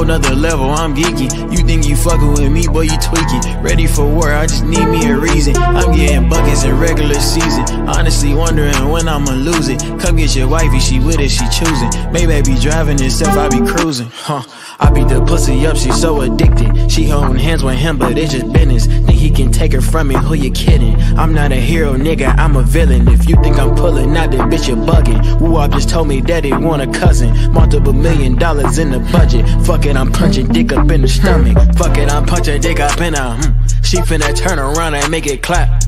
whole nother level, I'm geeky. You think you fucking with me, boy, you tweaking. Ready for war, I just need me a reason. I'm getting buckets in regular season. Honestly, wondering when I'ma lose it. Come get your wifey, she with it, she choosing. Maybach be driving itself, I be cruising. Huh. I beat the pussy up, she so addicted. She holding hands with him, but it's just business. Think he can take her from me, who you kidding? I'm not a hero, nigga, I'm a villain. If you think I'm pulling out that bitch, you're bugging. Woo Wop just told me that he want a cousin. Multiple million dollars in the budget. Fuck it, I'm punching dick up in the stomach. Fuck it, I'm punching dick up in a. Hmm. She finna turn around and make it clap.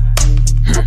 Hmm.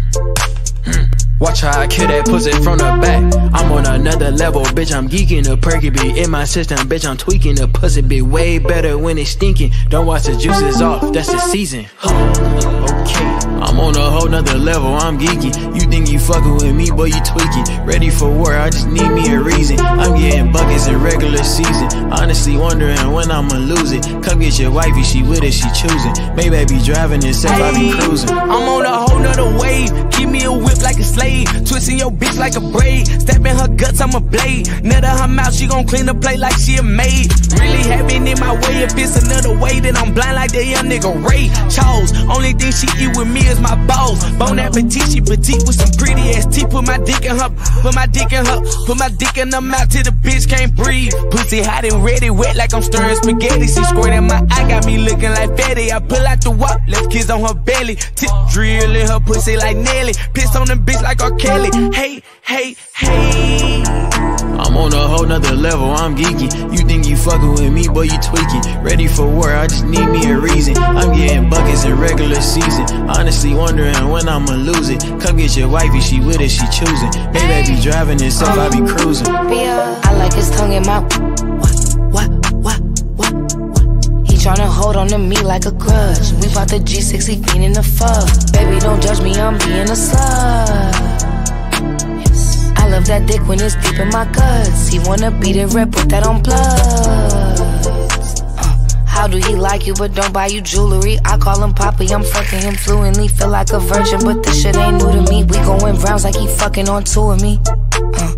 Hmm. Watch how I kill that pussy from the back. I'm on another level, bitch. I'm geeking the perky be in my system, bitch. I'm tweaking the pussy be way better when it's stinking. Don't watch the juices off, that's the season. okay. I'm on a whole nother level, I'm geeky. You think you fucking with me, boy, you tweaking. Ready for war, I just need me a reason. I'm getting buckets in regular season. Honestly, wondering when I'ma lose it. Come get your wifey, she with it, she choosing. Maybach be driving itself, I be cruising. I'm on a whole nother wave. Give me a whip like a slave. Twisting your bitch like a braid. Stepping her guts, I'm a blade. Nut her mouth, she gon' clean the plate like she a maid. Really having in my way. If it's another way, then I'm blind like that young nigga Ray Charles. Only thing she eat with me is my balls. Bon appetit, she petite with some pretty ass teeth. Put my dick in her, put my dick in her, put my dick in her mouth till the bitch can't breathe. Pussy hot and ready, wet like I'm stirring spaghetti. She squirting my eye, got me looking like fatty. I pull out the wop, left kiss on her belly. Tip drill in her pussy like Nelly. Piss on the bitch like R. Kelly. Hey, hey, hey. I'm on a whole nother level, I'm geeky. You think you fucking with me, but you tweaking. Ready for war, I just need me a reason. I'm getting buckets in regular season. Honestly, wondering when I'ma lose it. Come get your wifey, she with it, she choosing. Maybach be driving itself, I be cruising. I like his tongue in my. What, what, what, what, what? He tryna hold on to me like a grudge. We bought the G6, he fiending the fuck. Baby, don't judge me, I'm being a slut. Love that dick when it's deep in my guts. He wanna beat it, rip, put that on plus. Uh, how do he like you but don't buy you jewelry? I call him Poppy, I'm fucking him fluently. Feel like a virgin, but this shit ain't new to me. We going rounds like he fucking on two of me. Uh,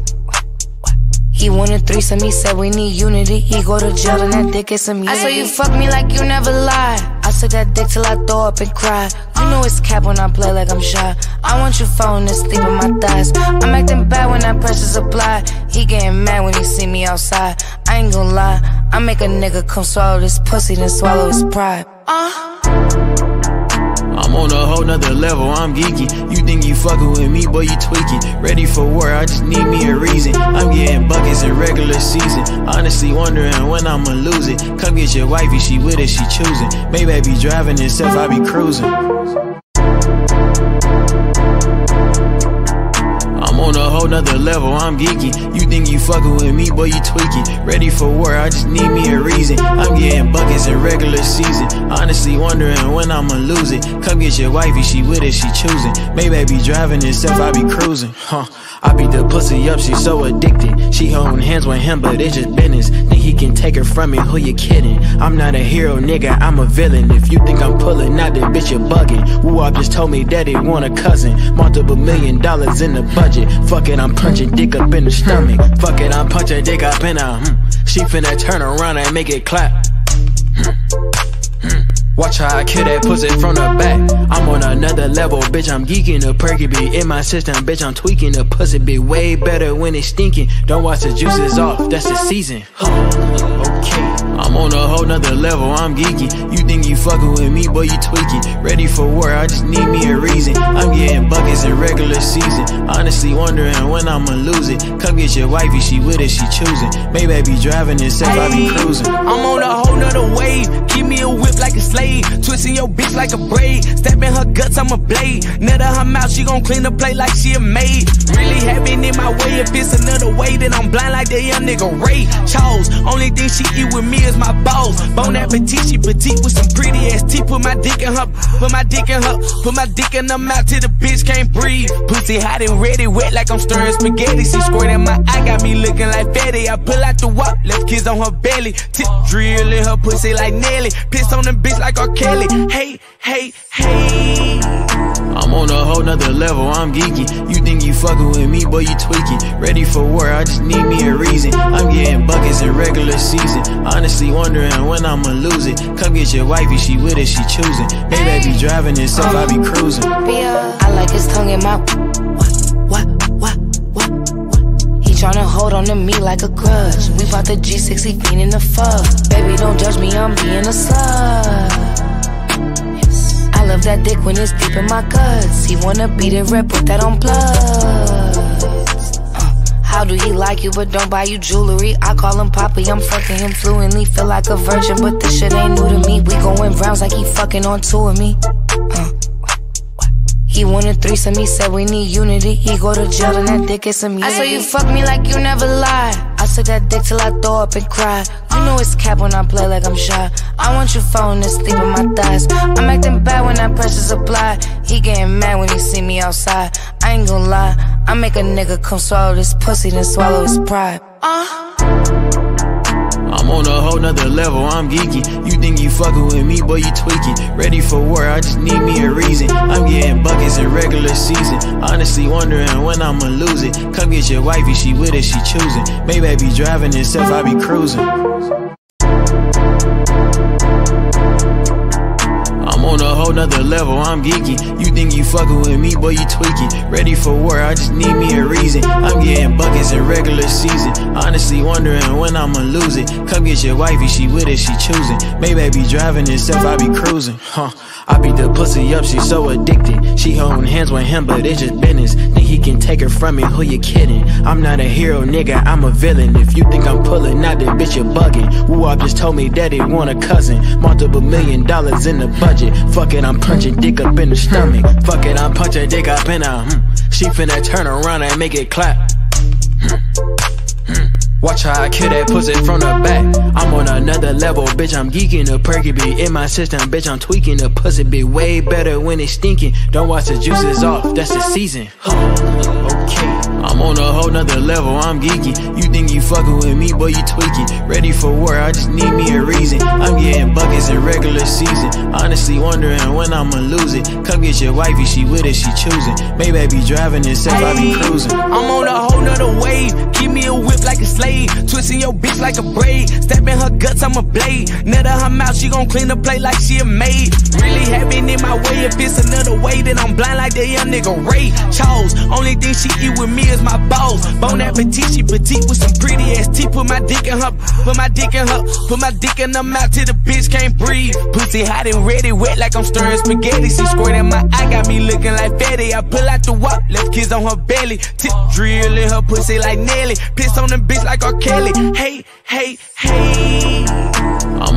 he wanted threesome, he said we need unity. He go to jail and that dick is some I saw you fuck me like you never lied. I suck that dick till I throw up and cry. You know it's cap when I play like I'm shy. I want you falling asleep in my thighs. I'm acting bad when that pressure's applied. He getting mad when he see me outside. I ain't gonna lie, I make a nigga come swallow this pussy, then swallow his pride. Uh. On a whole nother level, I'm geeky. You think you fucking with me, boy, you tweaking. Ready for war, I just need me a reason. I'm getting buckets in regular season. Honestly, wondering when I'ma lose it. Come get your wifey, she with it, she choosing. Maybach be driving itself, I be cruising. On a whole nother level, I'm geeky. You think you fucking with me, boy, you tweaking. Ready for war, I just need me a reason. I'm getting buckets in regular season. Honestly, wondering when I'ma lose it. Come get your wifey, she with it, she choosing. Maybach be driving itself, I be cruising. Huh. I beat the pussy up, she so addicted. She holding hands with him, but it's just business. Think he can take her from me, who you kidding? I'm not a hero, nigga, I'm a villain. If you think I'm pulling out that bitch, you're bugging. Woo Wop just told me that he want a cousin. Multiple million dollars in the budget. Fuck it, I'm punching dick up in the stomach. Fuck it, I'm punching dick up in a. Hmm. She finna turn around and make it clap. Hmm. Hmm. Watch how I kill that pussy from the back. I'm on another level, bitch. I'm geeking the perky be in my system, bitch. I'm tweaking the pussy be way better when it's stinking. Don't watch the juices off, that's the season. okay. I'm on a whole nother level, I'm geeky. You think you fucking with me, boy, you tweaking. Ready for war, I just need me a reason. I'm getting buckets in regular season. Honestly, wondering when I'ma lose it. Come get your wifey, she with it, she choosing. Maybach be driving itself, I be cruising. I'm on a whole nother wave. Give me a whip like a slave. Twisting your bitch like a braid. Stepping her guts, I'm a blade. Nut her mouth, she gon' clean the plate like she a maid. Really having in my way. If it's another way, then I'm blind like that young nigga Ray Charles. Only thing she eat with me is my balls. Bon appetit, she petite with some pretty ass teeth. Put my dick in her, put my dick in her, put my dick in her mouth till the bitch can't breathe. Pussy hot and ready, wet like I'm stirring spaghetti. She squirting my eye, got me looking like fatty. I pull out the wop, left kiss on her belly. Tip drill in her pussy like Nelly. Piss on the bitch like R. Kelly. Hey, hey, hey. I'm I'm on a whole nother level, I'm geeky. You think you fucking with me, but you tweaking. Ready for war, I just need me a reason. I'm getting buckets in regular season. Honestly, wondering when I'ma lose it. Come get your wifey, she with it, she choosing. Maybach be driving itself, I be cruising. I like his tongue in my. What, what, what, what, what? He tryna hold on to me like a grudge. We bought the G6, he fiending the fuck. Baby, don't judge me, I'm being a slut love that dick when it's deep in my guts. He wanna beat it red, put that on plus. Uh, how do he like you but don't buy you jewelry? I call him Poppy, I'm fucking him fluently. Feel like a virgin, but this shit ain't new to me. We going rounds like he fucking on tour with me. Uh, he wanted threesome, he said we need unity. He go to jail and that dick is some I saw you fuck me like you never lied. I suck that dick till I throw up and cry. You know it's cap when I play like I'm shy. I want you phone to sleep in my thighs. I'm acting bad when that pressure's applied. He getting mad when he see me outside. I ain't gonna lie, I make a nigga come swallow this pussy, then swallow his pride. Uh. On a whole nother level, I'm geeky. You think you fucking with me, boy, you tweaking. Ready for war, I just need me a reason. I'm getting buckets in regular season. Honestly, wondering when I'ma lose it. Come get your wifey, she with it, she choosing. Maybach be driving itself, I be cruising. On a whole nother level, I'm geeky. You think you fucking with me, boy, you tweaking. Ready for war, I just need me a reason. I'm getting buckets in regular season. Honestly, wondering when I'ma lose it. Come get your wifey, she with it, she choosing. Maybach be driving itself, I be cruising. Huh. I beat the pussy up, she so addicted. She holding hands with him, but it's just business. Think he can take her from me, who you kidding? I'm not a hero, nigga, I'm a villain. If you think I'm pulling out that bitch, you're bugging. Woo Wop just told me that he want a cousin. Multiple million dollars in the budget. Fuck it, I'm punching dick up in the stomach. Fuck it, I'm punching dick up in a. Hmm. She finna turn around and make it clap. Hmm. Watch how I kill that pussy from the back. I'm on another level, bitch. I'm geeking the perky be in my system, bitch. I'm tweaking the pussy be way better when it's stinking. Don't watch the juices off, that's the season. I'm on a whole nother level, I'm geeky. You think you fucking with me, but you tweaking. Ready for war, I just need me a reason. I'm getting buckets in regular season. Honestly, wondering when I'ma lose it. Come get your wifey, she with it, she choosing. Maybach be driving itself, I be cruising. I'm on a whole nother wave. Give me a whip like a slave. Twisting your bitch like a braid. Stabbing her guts, I'm a blade. Nut her mouth, she gon' clean the plate like she a maid. Really having in my way, if it's another way, then I'm blind like that young nigga Ray Charles. Only thing she eat with me is my balls. Bon appetit, she petite with some pretty ass teeth. Put my dick in her, put my dick in her, put my dick in her mouth till the bitch can't breathe. Pussy hot and ready, wet like I'm stirring spaghetti. She squirting my eye, got me looking like fatty. I pull out the wop, left kids on her belly. Tip drill in her pussy like Nelly. Piss on the bitch like R. Kelly. Hey, hey, hey.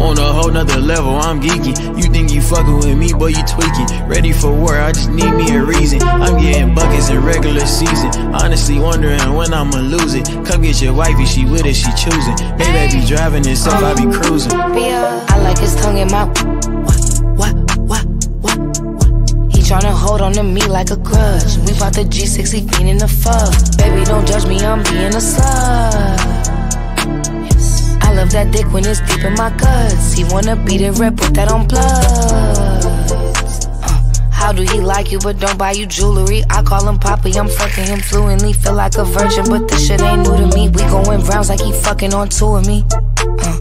I'm on a whole nother level, I'm geeky. You think you fucking with me, but you tweaking. Ready for war, I just need me a reason. I'm getting buckets in regular season. Honestly, wondering when I'ma lose it. Come get your wifey, she with it, she choosing. Maybach be driving itself, I be cruising. I like his tongue in my. What, what, what, what, what? He tryna hold on to me like a grudge. We bought the G6, he the fuck. Baby, don't judge me, I'm being a slut love that dick when it's deep in my guts. He wanna beat it red, put that on plus. Uh, how do he like you but don't buy you jewelry? I call him Poppy, I'm fucking him fluently. Feel like a virgin, but this shit ain't new to me. We going rounds like he fucking on tour with me. Uh,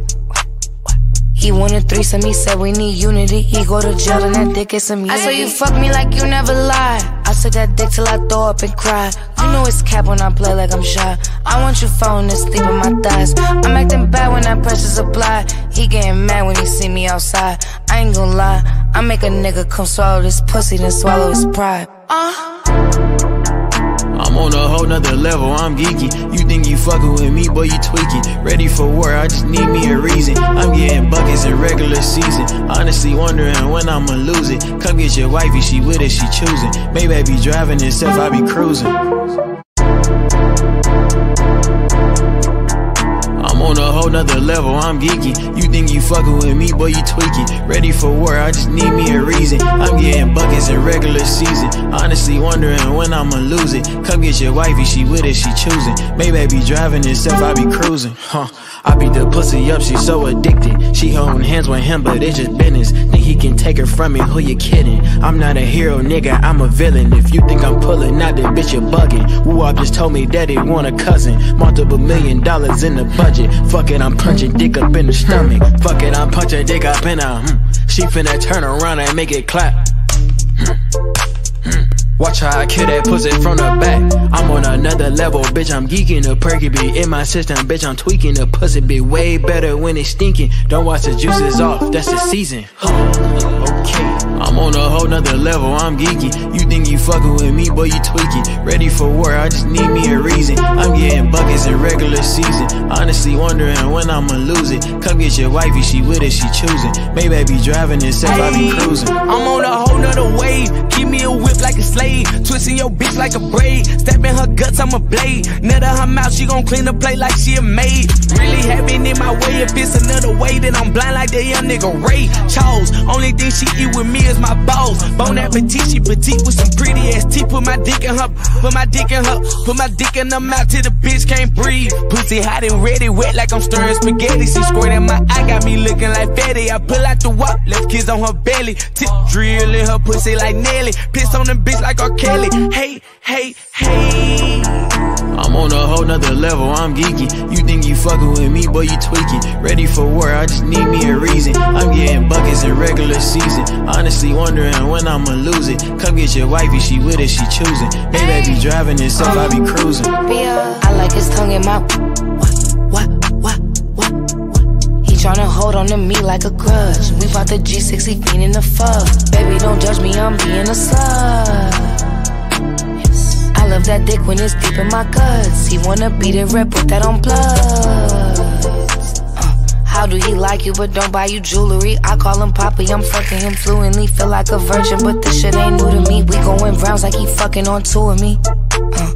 he wanted threesome, he said we need unity. He go to jail and that dick is some unity. I saw you fuck me like you never lied. I suck that dick till I throw up and cry. You know it's cap when I play like I'm shy. I want you phone to sleep in my thighs. I'm acting bad when that pressure's applied. He getting mad when he see me outside. I ain't gonna lie, I make a nigga come swallow this pussy, then swallow his pride. Uh. On a whole nother level, I'm geeky. You think you fucking with me, boy, you tweaking. Ready for war, I just need me a reason. I'm getting buckets in regular season. Honestly, wondering when I'ma lose it. Come get your wifey, she with it, she choosing. Maybach be driving itself, I be cruising. On a whole nother level, I'm geeky. You think you fucking with me, boy, you tweaking. Ready for war, I just need me a reason. I'm getting buckets in regular season. Honestly, wondering when I'ma lose it. Come get your wifey, she with it, she choosing. Maybach be driving itself, I be cruising. Huh. I beat the pussy up, she so addicted. She holding hands with him, but it's just business. Think he can take her from me, who you kidding? I'm not a hero, nigga, I'm a villain. If you think I'm pulling out, that bitch, you're bugging. Woo Wop just told me that he want a cousin. Multiple million dollars in the budget. Fuck it, I'm punching dick up in the stomach. Fuck it, I'm punching dick up in a. Hmm. She finna turn around and make it clap. Hmm. Hmm. Watch how I kill that pussy from the back. I'm on another level, bitch. I'm geeking the perky be in my system, bitch. I'm tweaking the pussy be way better when it's stinking. Don't watch the juices off, that's the season. okay. I'm on a whole nother level, I'm geeky. You think you fucking with me, boy, you tweaking. Ready for war, I just need me a reason. I'm getting buckets in regular season. Honestly wondering when I'ma lose it. Come get your wifey, she with it, she choosing. Maybach be driving itself, I be cruising. I'm on a whole nother wave. Give me a whip like a slave. Twisting your bitch like a braid. Stabbing her guts, I'm a blade. Nut her mouth, she gon' clean the plate like she a maid. Really having in my way, if it's another way, then I'm blind like that young nigga Ray Charles. Only thing she eat with me is my balls. Bon appetit, she petite with some pretty ass teeth. Put my dick in her, put my dick in her, put my dick in her mouth till the bitch can't breathe. Pussy hot and ready, wet like I'm stirring spaghetti. She squirting my eye, got me looking like fatty. I pull out the wop, left kids on her belly. Tip drill in her pussy like Nelly. Piss on the bitch like R. Kelly. Hey, hey, hey. I'm on a whole nother level, I'm geeky. You think you fucking with me, but you tweaking. Ready for war, I just need me a reason. I'm getting buckets in regular season. Honestly wondering when I'ma lose it. Come get your wifey, she with it, she choosing. Maybach be driving itself, I be cruising. I like his tongue in my what, what, what, what, what. He tryna hold on to me like a grudge. We bought the G6, he fiending the fuck. Baby, don't judge me, I'm being a slut love that dick when it's deep in my guts. He wanna be the red, put that on plus. Uh, how do he like you but don't buy you jewelry? I call him Poppy, I'm fucking him fluently. Feel like a virgin, but this shit ain't new to me. We going rounds like he fucking on tour with me. Uh,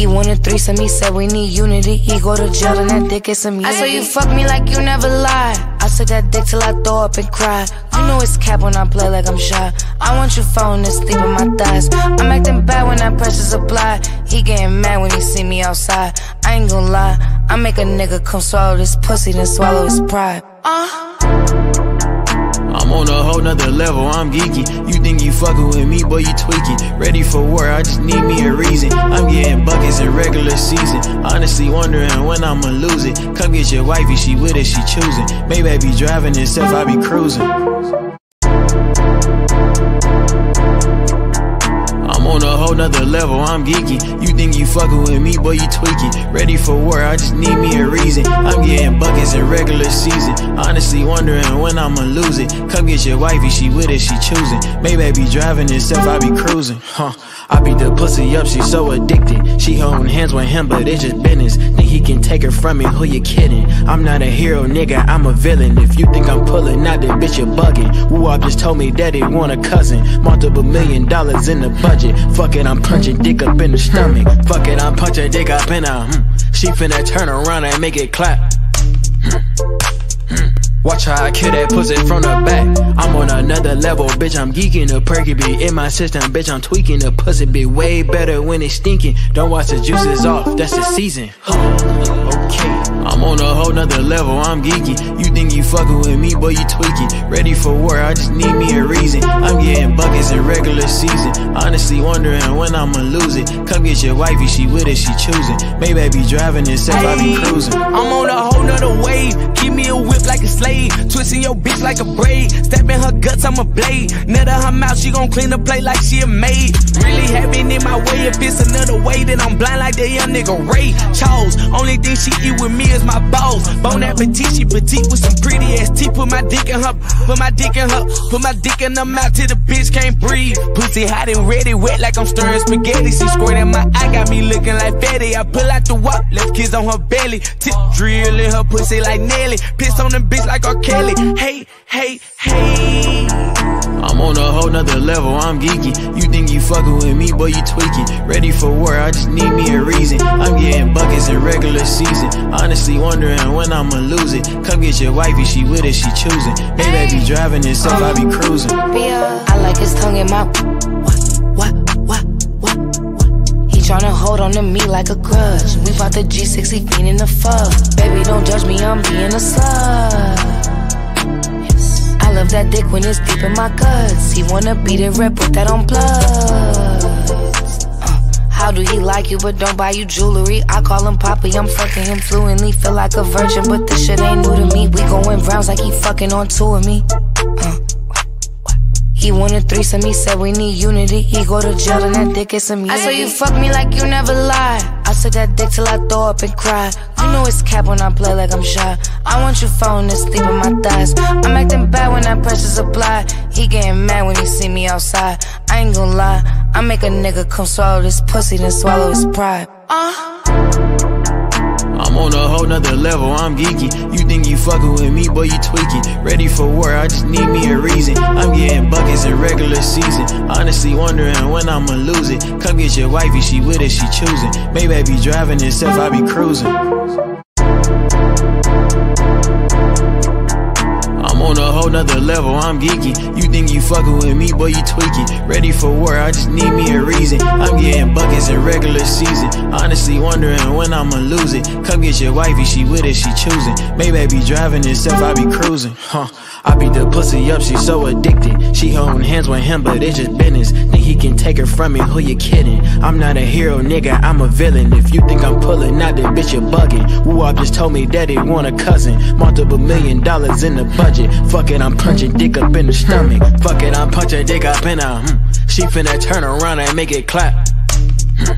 he wanted threesome, he said we need unity. He go to jail and that dick is some I saw you fuck me like you never lied. I suck that dick till I throw up and cry. You know it's cap when I play like I'm shy. I want you phone and sleep in my thighs. I'm acting bad when that pressure's applied. He getting mad when he see me outside. I ain't gonna lie, I make a nigga come swallow this pussy, then swallow his pride. Uh. On a whole nother level, I'm geeky. You think you fucking with me, boy, you tweaking. Ready for war, I just need me a reason. I'm getting buckets in regular season. Honestly wondering when I'ma lose it. Come get your wifey, she with it, she choosing. Maybach be driving itself, I be cruising. On a whole nother level, I'm geeky. You think you fucking with me, boy, you tweaking. Ready for war, I just need me a reason. I'm getting buckets in regular season. Honestly wondering when I'ma lose it. Come get your wifey, she with it, she choosing. Maybach be driving itself, I be cruising. Huh. I beat the pussy up, she so addicted. She holding hands with him, but it's just business. Think he can take her from me, who you kidding? I'm not a hero, nigga, I'm a villain. If you think I'm pulling out that bitch, you're bugging. Woo Wop just told me that he want a cousin. Multiple million dollars in the budget. Fuck it, I'm punching dick up in the stomach. Fuck it, I'm punching dick up in a. Hmm. She finna turn around and make it clap. Hmm. Hmm. Watch how I kill that pussy from the back. I'm on another level, bitch. I'm geeking the perky be in my system, bitch. I'm tweaking the pussy be way better when it's stinking. Don't watch the juices off, that's the season. okay. I'm on a whole nother level, I'm geeky. You think you fucking with me, but you tweaking. Ready for war, I just need me a reason. I'm getting buckets in regular season. Honestly wondering when I'ma lose it. Come get your wifey, she with it, she choosing. Maybach be driving itself, I be cruising. I'm on a whole nother wave. Give me a whip like a slave. Twisting your bitch like a braid. Stabbing her guts, I'm a blade. Nut her mouth, she gon' clean the plate like she a maid. Really having in my way, if it's another way, then I'm blind like that young nigga Ray Charles. Only thing she eat with me is my balls. Bon appetit, she petite with some pretty ass teeth. Put my dick in her, put my dick in her, put my dick in her mouth till the bitch can't breathe. Pussy hot and ready, wet like I'm stirring spaghetti. She squirting my eye, got me looking like fatty. I pull out the wop, left kids on her belly. Tip drill in her pussy like Nelly. Piss on the bitch like R. Kelly. Hey, hey, hey. I'm on a whole nother level, I'm geeky. You think you fucking with me, but you tweaking. Ready for war, I just need me a reason. I'm getting buckets in regular season. Honestly wondering when I'ma lose it. Come get your wifey, she with it, she choosing. Maybach be driving itself, I be cruising. I like his tongue in my What, what, what, what, what? He tryna hold on to me like a grudge. We bought the G6, he fiendin' the fuck. Baby, don't judge me, I'm being a slut. Love that dick when it's deep in my guts. He wanna beat it, rip, put that on plus. How do he like you but don't buy you jewelry? I call him Poppy, I'm fucking him fluently. Feel like a virgin, but this shit ain't new to me. We going rounds like he fucking on two of me. Uh. He wanted threesome, he said we need unity. He go to jail and that dick is some I saw you fuck me like you never lie. I suck that dick till I throw up and cry. You know it's cap when I play like I'm shy. I want you falling asleep in my thighs. I'm acting bad when that pressure's applied. He getting mad when he see me outside. I ain't gonna lie, I make a nigga come swallow this pussy, then swallow his pride. Uh. On a whole nother level, I'm geeky. You think you fucking with me, boy, you tweaking. Ready for war, I just need me a reason. I'm getting buckets in regular season. Honestly, wondering when I'ma lose it. Come get your wifey, she with it, she choosing. Maybach be driving itself, I be cruising. On a whole nother level, I'm geeky. You think you fucking with me, boy, you tweaking. Ready for war, I just need me a reason. I'm getting buckets in regular season. Honestly, wondering when I'ma lose it. Come get your wifey, she with it, she choosing. Maybach be driving itself, I be cruising. Huh. I beat the pussy up, she so addicted. She holding hands with him, but it's just business. Think he can take her from me, who you kidding? I'm not a hero, nigga, I'm a villain. If you think I'm pulling out, that bitch, you're bugging. Woo Wop just told me that he want a cousin. Multiple million dollars in the budget. Fuck it, I'm punching dick up in the stomach. Fuck it, I'm punching dick up in a. Hmm. She finna turn around and make it clap. Hmm.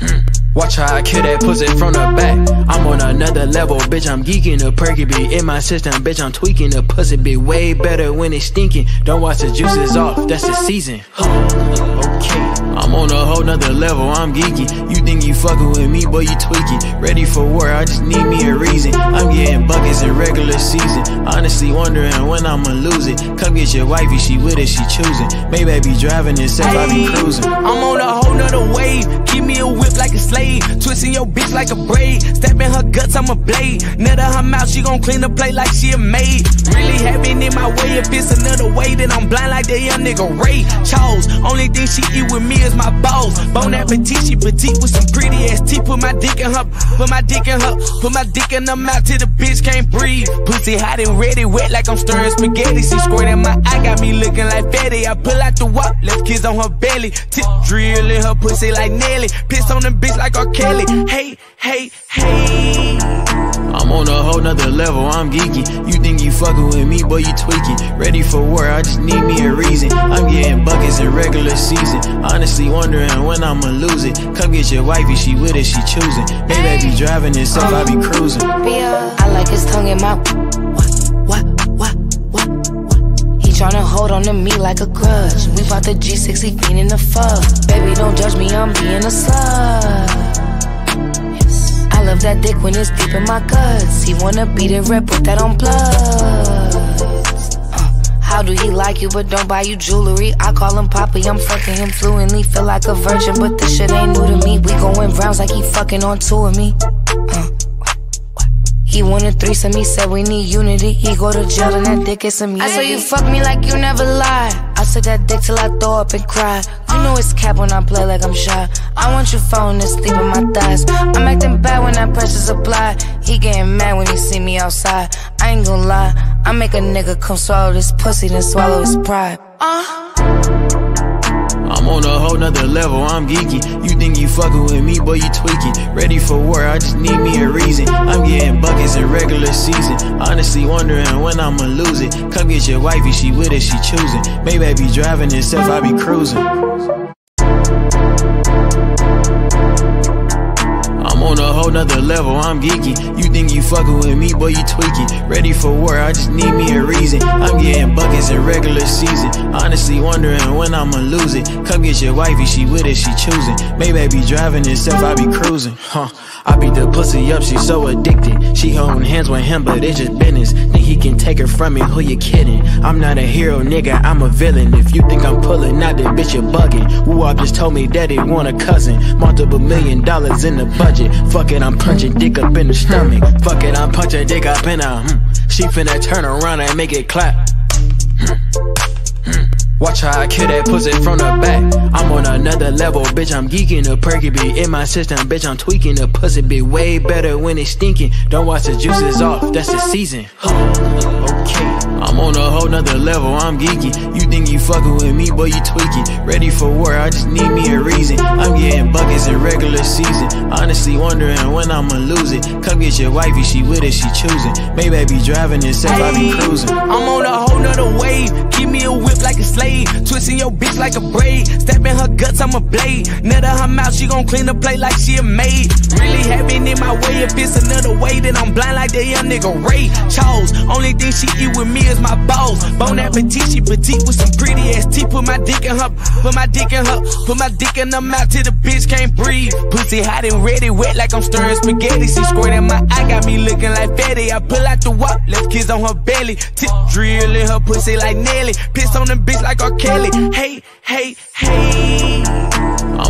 Hmm. Watch how I kill that pussy from the back. I'm on another level, bitch. I'm geeking the perky be in my system, bitch. I'm tweaking the pussy be way better when it's stinking. Don't watch the juices off, that's the season. okay. I'm on a whole nother level, I'm geeky. You think you fucking with me, boy, you tweaking. Ready for war, I just need me a reason. I'm getting buckets in regular season. Honestly, wondering when I'ma lose it. Come get your wifey, she with it, she choosing. Maybach be driving itself, I be cruising. I'm on a whole nother wave. Keep me a whip like a slave. Twisting your bitch like a braid. Stabbing her guts, I'm a blade. Nut her mouth, she gon' clean the plate like she a maid. Really Blind like that young nigga Ray Charles. Only thing she eat with me is my balls. Bon appetit, she petite with some pretty ass teeth. Put my dick in her, put my dick in her, put my dick in her mouth till the bitch can't breathe. Pussy hot and ready, wet like I'm stirring spaghetti. She squirting my eye, got me looking like fatty. I pull out the wop, left kids on her belly. Tip drill in her pussy like Nelly. Piss on the bitch like R. Kelly. Hey, hey, hey. I'm on a whole nother level, I'm geeky. You think you fucking with me, but you tweaking. Ready for war, I just need me a reason. I'm getting buckets in regular season. Honestly, wondering when I'ma lose it. Come get your wifey, she with it, she choosing. Maybach be driving itself, I be cruising. I like his tongue in my. What, what, what, what, what? He tryna hold on to me like a grudge. We bought the G6, he fiendin' the fuck. Baby, don't judge me, I'm being a slut. Love that dick when it's deep in my guts. He wanna beat it, rip, put that on plus. Uh, how do he like you but don't buy you jewelry? I call him Poppy, I'm fucking him fluently. Feel like a virgin, but this shit ain't new to me. We going rounds like he fucking on two of me. Uh, he wanted threesome, he said we need unity. He go to jail and that dick is some I saw you fuck me like you never lie. I suck that dick till I throw up and cry. You know it's cap when I play like I'm shy. I want you falling asleep in my thighs. I'm acting bad when that pressure's applied. He getting mad when he see me outside. I ain't gonna lie, I make a nigga come swallow this pussy, then swallow his pride. Uh. On a whole nother level, I'm geeky. You think you fucking with me, boy, you tweaking. Ready for war, I just need me a reason. I'm getting buckets in regular season. Honestly, wondering when I'ma lose it. Come get your wifey, she with it, she choosing. Maybach be driving itself, I be cruising. On a whole nother level, I'm geeky. You think you fucking with me, boy, you tweaking. Ready for war, I just need me a reason. I'm getting buckets in regular season. Honestly, wondering when I'ma lose it. Come get your wifey, she with it, she choosing. Maybach be driving itself, I be cruising. Huh. I beat the pussy up, she so addicted. She holding hands with him, but it's just business. Think he can take her from me, who you kidding? I'm not a hero, nigga, I'm a villain. If you think I'm pulling out, that bitch, you're bugging. Woo Wop just told me that he want a cousin. Multiple million dollars in the budget. Fuck it, I'm punching dick up in the stomach. Fuck it, I'm punching dick up in a. Hmm. She finna turn around and make it clap. Hmm. Hmm. Watch how I kill that pussy from the back. I'm on another level, bitch. I'm geeking the perky be in my system, bitch. I'm tweaking the pussy be way better when it's stinking. Don't watch the juices off, that's the season. okay, I'm on a whole nother level. I'm geeky. You think you fucking with me, but You tweaking. Ready for war? I just need me a reason. I'm getting buckets in regular season. Honestly, wondering when I'ma lose it. Come get your wifey, she with it, she choosing. Maybach be driving itself, I be cruising. I'm on a whole nother wave. Give me a whip like a slave. Twisting your bitch like a braid. Stepping her guts, I'm a blade. Nut her mouth, she gon' clean the plate like she a maid. Really having in my way. If it's another way, then I'm blind like that young nigga Ray Charles. Only thing she eat with me is my balls. Bon appetit, she petite with some pretty ass teeth. Put my dick in her, put my dick in her, put my dick in her mouth till the bitch can't breathe. Pussy hot and ready, wet like I'm stirring spaghetti. She squirting my eye, got me looking like fatty. I pull out the wop, left kids on her belly. Tip drill in her pussy like Nelly. Piss on the bitch like R. Kelly. Hey, hey, hey.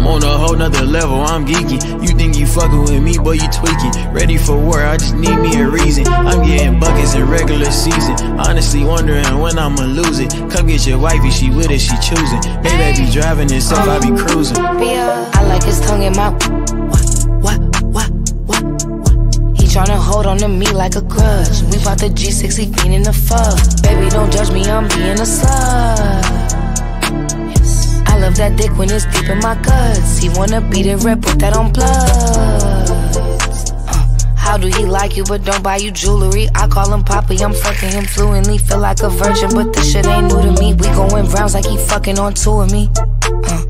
I'm on a whole nother level, I'm geeking. You think you fucking with me, but you tweaking. Ready for war, I just need me a reason. I'm getting buckets in regular season. Honestly, wondering when I'ma lose it. Come get your wifey, she with it, she choosing. Maybach be driving itself, I be cruising. I like his tongue in my. What, what, what, what? He tryna hold on to me like a grudge. We bought the G6, he fiending the fuck. Baby, don't judge me, I'm being a slut. I love that dick when it's deep in my guts. He wanna be the red, put that on plus. Uh, how do he like you but don't buy you jewelry? I call him Poppy, I'm fucking him fluently. Feel like a virgin, but this shit ain't new to me. We going rounds like he fucking on two of me. Uh,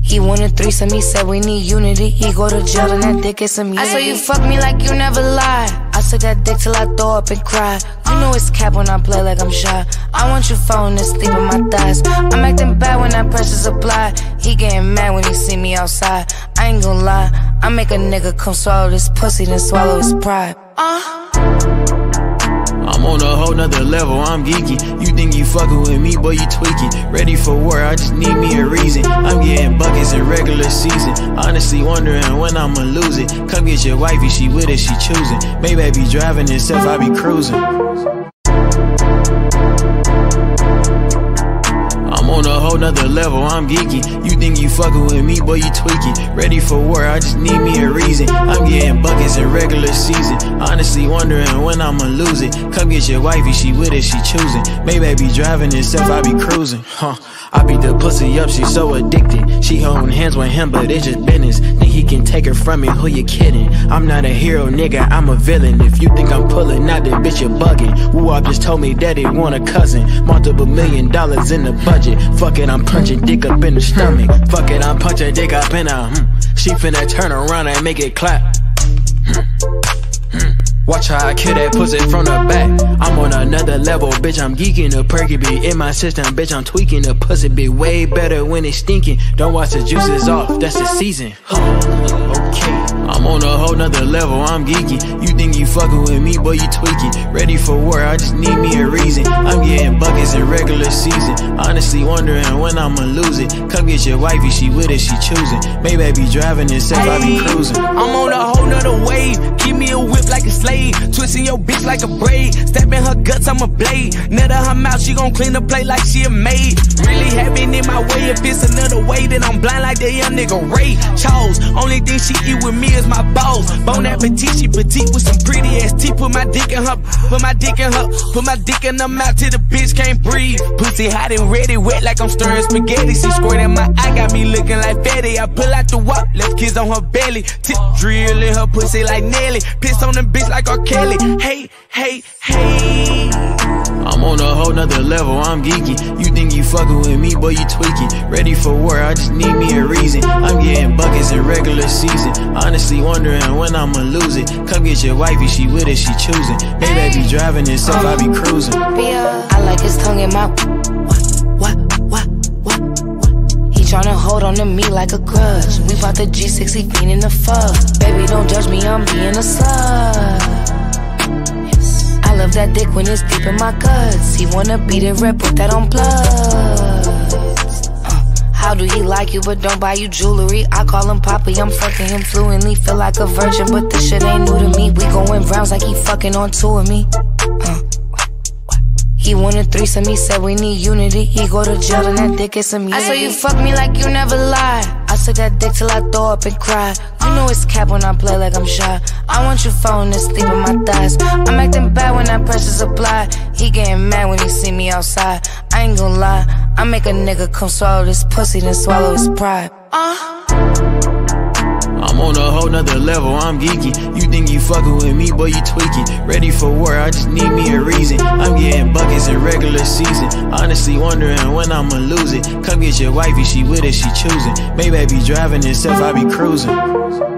he wanted threesome, he said we need unity. He go to jail and that dick is some I saw you fuck me like you never lie. I suck that dick till I throw up and cry. You know it's cap when I play like I'm shy. I want you falling asleep in my thighs. I'm acting bad when that pressure's applied. He getting mad when he see me outside. I ain't gonna lie, I make a nigga come swallow this pussy, then swallow his pride. Uh. On a whole nother level, I'm geeky. You think you fucking with me, boy, you tweaking. Ready for war, I just need me a reason. I'm getting buckets in regular season. Honestly, wondering when I'ma lose it. Come get your wifey, she with it, she choosing. Maybach be driving itself, I be cruising. On a whole nother level, I'm geeky. You think you fucking with me, boy, you tweaking. Ready for war, I just need me a reason. I'm getting buckets in regular season. Honestly, wondering when I'ma lose it. Come get your wifey, she with it, she choosing. Maybach be driving itself, I be cruising. Huh. I beat the pussy up, she so addicted. She holding hands with him, but it's just business. Think he can take her from me, who you kidding? I'm not a hero, nigga, I'm a villain. If you think I'm pulling out, that bitch, you're bugging. Woo Wop just told me that he want a cousin. Multiple million dollars in the budget. Fuck it, I'm punching dick up in the stomach. Fuck it, I'm punching dick up in a. Hmm. She finna turn around and make it clap. Hmm. Hmm. Watch how I kill that pussy from the back. I'm on another level, bitch. I'm geeking the perky be in my system, bitch. I'm tweaking the pussy be way better when it's stinking. Don't watch the juices off, that's the season. okay. I'm on a whole nother level, I'm geeking. You think you fucking with me, boy, you tweaking. Ready for war, I just need me a reason. I'm getting buckets in regular season. Honestly, wondering when I'ma lose it. Come get your wifey, she with it, she choosing. Maybach be driving itself, I be cruising. I'm on a whole nother wave. Keep me a whip like a slave. Twisting your bitch like a braid. Stepping her guts, I'm a blade. Nut her mouth, she gon' clean the plate like she a maid. Really having in my way. If it's another way, then I'm blind like that young nigga Ray Charles. Only thing she eat with me is my appetit, she petite with some pretty ass teeth. Put my dick in her, put my dick in her, put my dick in her mouth till the bitch can't breathe. Pussy hot and ready, wet like I'm stirring spaghetti. She squirting my eye, got me looking like fatty. I pull out the wop, left kiss on her belly. Tip drill in her pussy like Nelly. Piss on the bitch like R. Kelly. Hey, hey, hey. I'm on a whole nother level, I'm geeky. You think you fucking with me, but you tweaking. Ready for war, I just need me a reason. I'm getting buckets in regular season. Honestly, wondering when I'ma lose it. Come get your wifey, she with it, she choosing. Maybach be oh. driving itself, I be cruising. I like his tongue in my. What, what, what, what, what? He tryna hold on to me like a grudge. We bought the G6, he fiending the fuck. Baby, don't judge me, I'm being a slut. Love that dick when it's deep in my guts. He wanna beat it red, put that on plus. Uh, how do he like you but don't buy you jewelry? I call him Poppy, I'm fucking him fluently. Feel like a virgin, but this shit ain't new to me. We going rounds like he fucking on two of me. Uh, He wanted threesome, he said we need unity. He go to jail and that dick is me. I saw you fuck me like you never lie. I suck that dick till I throw up and cry. You know it's cap when I play like I'm shy. I want you falling asleep in my thighs. I'm acting bad when that pressure's applied. He getting mad when he see me outside. I ain't gonna lie, I make a nigga come swallow this pussy, then swallow his pride. Uh. On a whole nother level, I'm geeky. You think you fucking with me, boy, you tweaking. Ready for war, I just need me a reason. I'm getting buckets in regular season. Honestly, wondering when I'ma lose it. Come get your wifey, she with it, she choosing. Maybach be driving itself, I be cruising.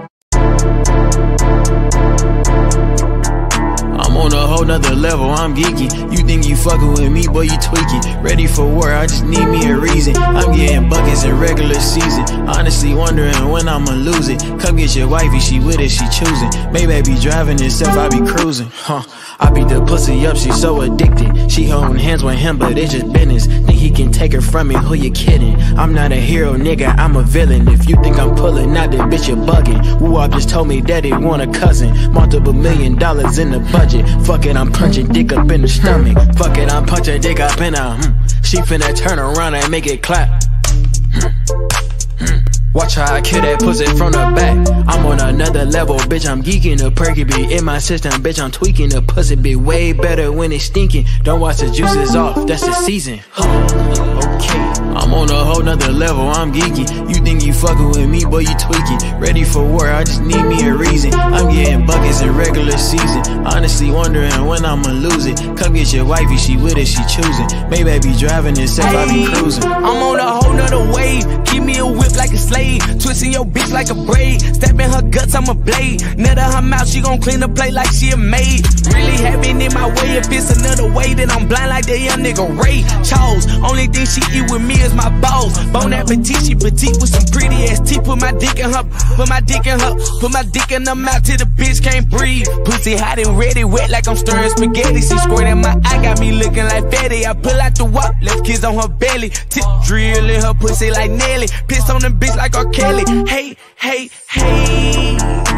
On a whole nother level, I'm geeky. You think you fucking with me, boy, you tweaking. Ready for war, I just need me a reason. I'm getting buckets in regular season. Honestly, wondering when I'ma lose it. Come get your wifey, she with it, she choosing. Maybach be driving itself, I be cruising. Huh. I beat the pussy up, she so addicted. She holding hands with him, but it's just business. Think he can take her from me, who you kidding? I'm not a hero, nigga, I'm a villain. If you think I'm pulling out that bitch, you're bugging. Woo Wop just told me that he want a cousin. Multiple million dollars in the budget. Fuck it, I'm punching dick up in the stomach. Fuck it, I'm punching dick up in a. Hmm. She finna turn around and make it clap. Hmm. Watch how I kill that pussy from the back. I'm on another level, bitch. I'm geeking the perky be in my system, bitch. I'm tweaking the pussy be way better when it's stinking. Don't watch the juices off, that's the season. I'm on a whole nother level, I'm geeky. You think you fucking with me, but you tweaking. Ready for war, I just need me a reason. I'm getting buckets in regular season. Honestly, wondering when I'ma lose it. Come get your wifey, she with it, she choosing. Maybach be driving itself, I be cruising. I'm on a whole nother wave. Keep me a whip like a slave. Twisting your bitch like a braid. Stabbing her guts, I'm a blade. Nut of her mouth, she gon' clean the plate like she a maid. Really having in my way. If it's another way, then I'm blind like that young nigga Ray Charles. Only thing she eat with me is my balls. Bon appetit, she petite with some pretty ass teeth. Put my dick in her, put my dick in her, put my dick in her mouth till the bitch can't breathe. Pussy hot and ready, wet like I'm stirring spaghetti. She squirting my eye, got me looking like fatty. I pull out the wop, left kids on her belly. Tip drill in her pussy like Nelly. Piss on the bitch like R. Kelly. Hey, hey, hey.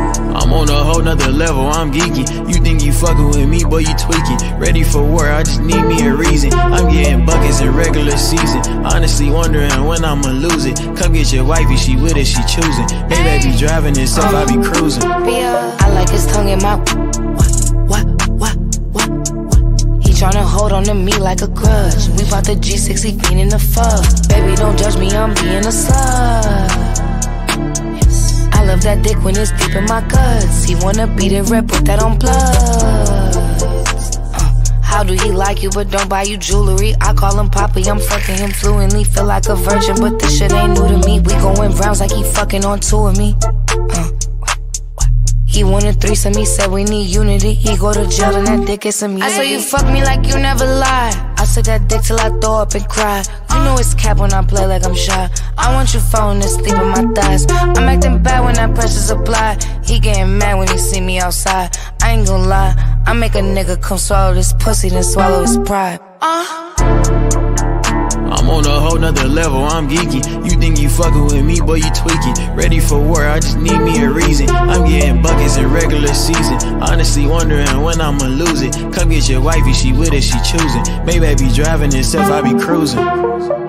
I'm on a whole nother level, I'm geeky. You think you fucking with me, boy, you tweaking. Ready for war, I just need me a reason. I'm getting buckets in regular season. Honestly, wondering when I'ma lose it. Come get your wifey, she with it, she choosing. Maybach be driving itself, I be cruising. I like his tongue in my. What, what, what, what, what? He tryna hold on to me like a grudge. We bought the G6, he fiending the fuck. Baby, don't judge me, I'm being a slut. Love that dick when it's deep in my guts. He wanna beat it, rip, put that on plus. Uh, How do he like you but don't buy you jewelry? I call him Poppy, I'm fucking him fluently. Feel like a virgin, but this shit ain't new to me. We going rounds like he fucking on two of me. Uh. He wanted threesome, he said we need unity. He go to jail and that dick is some I saw you fuck me like you never lie. I suck that dick till I throw up and cry. You know it's cap when I play like I'm shy. I want you falling asleep in my thighs. I'm acting bad when that pressure's applied. He getting mad when he see me outside. I ain't gonna lie, I make a nigga come swallow this pussy, then swallow his pride. Uh. On a whole nother level, I'm geeky. You think you fucking with me, boy, you tweaking. Ready for war, I just need me a reason. I'm getting buckets in regular season. Honestly, wondering when I'ma lose it. Come get your wifey, she with it, she choosing. Maybach be driving itself, I be cruising.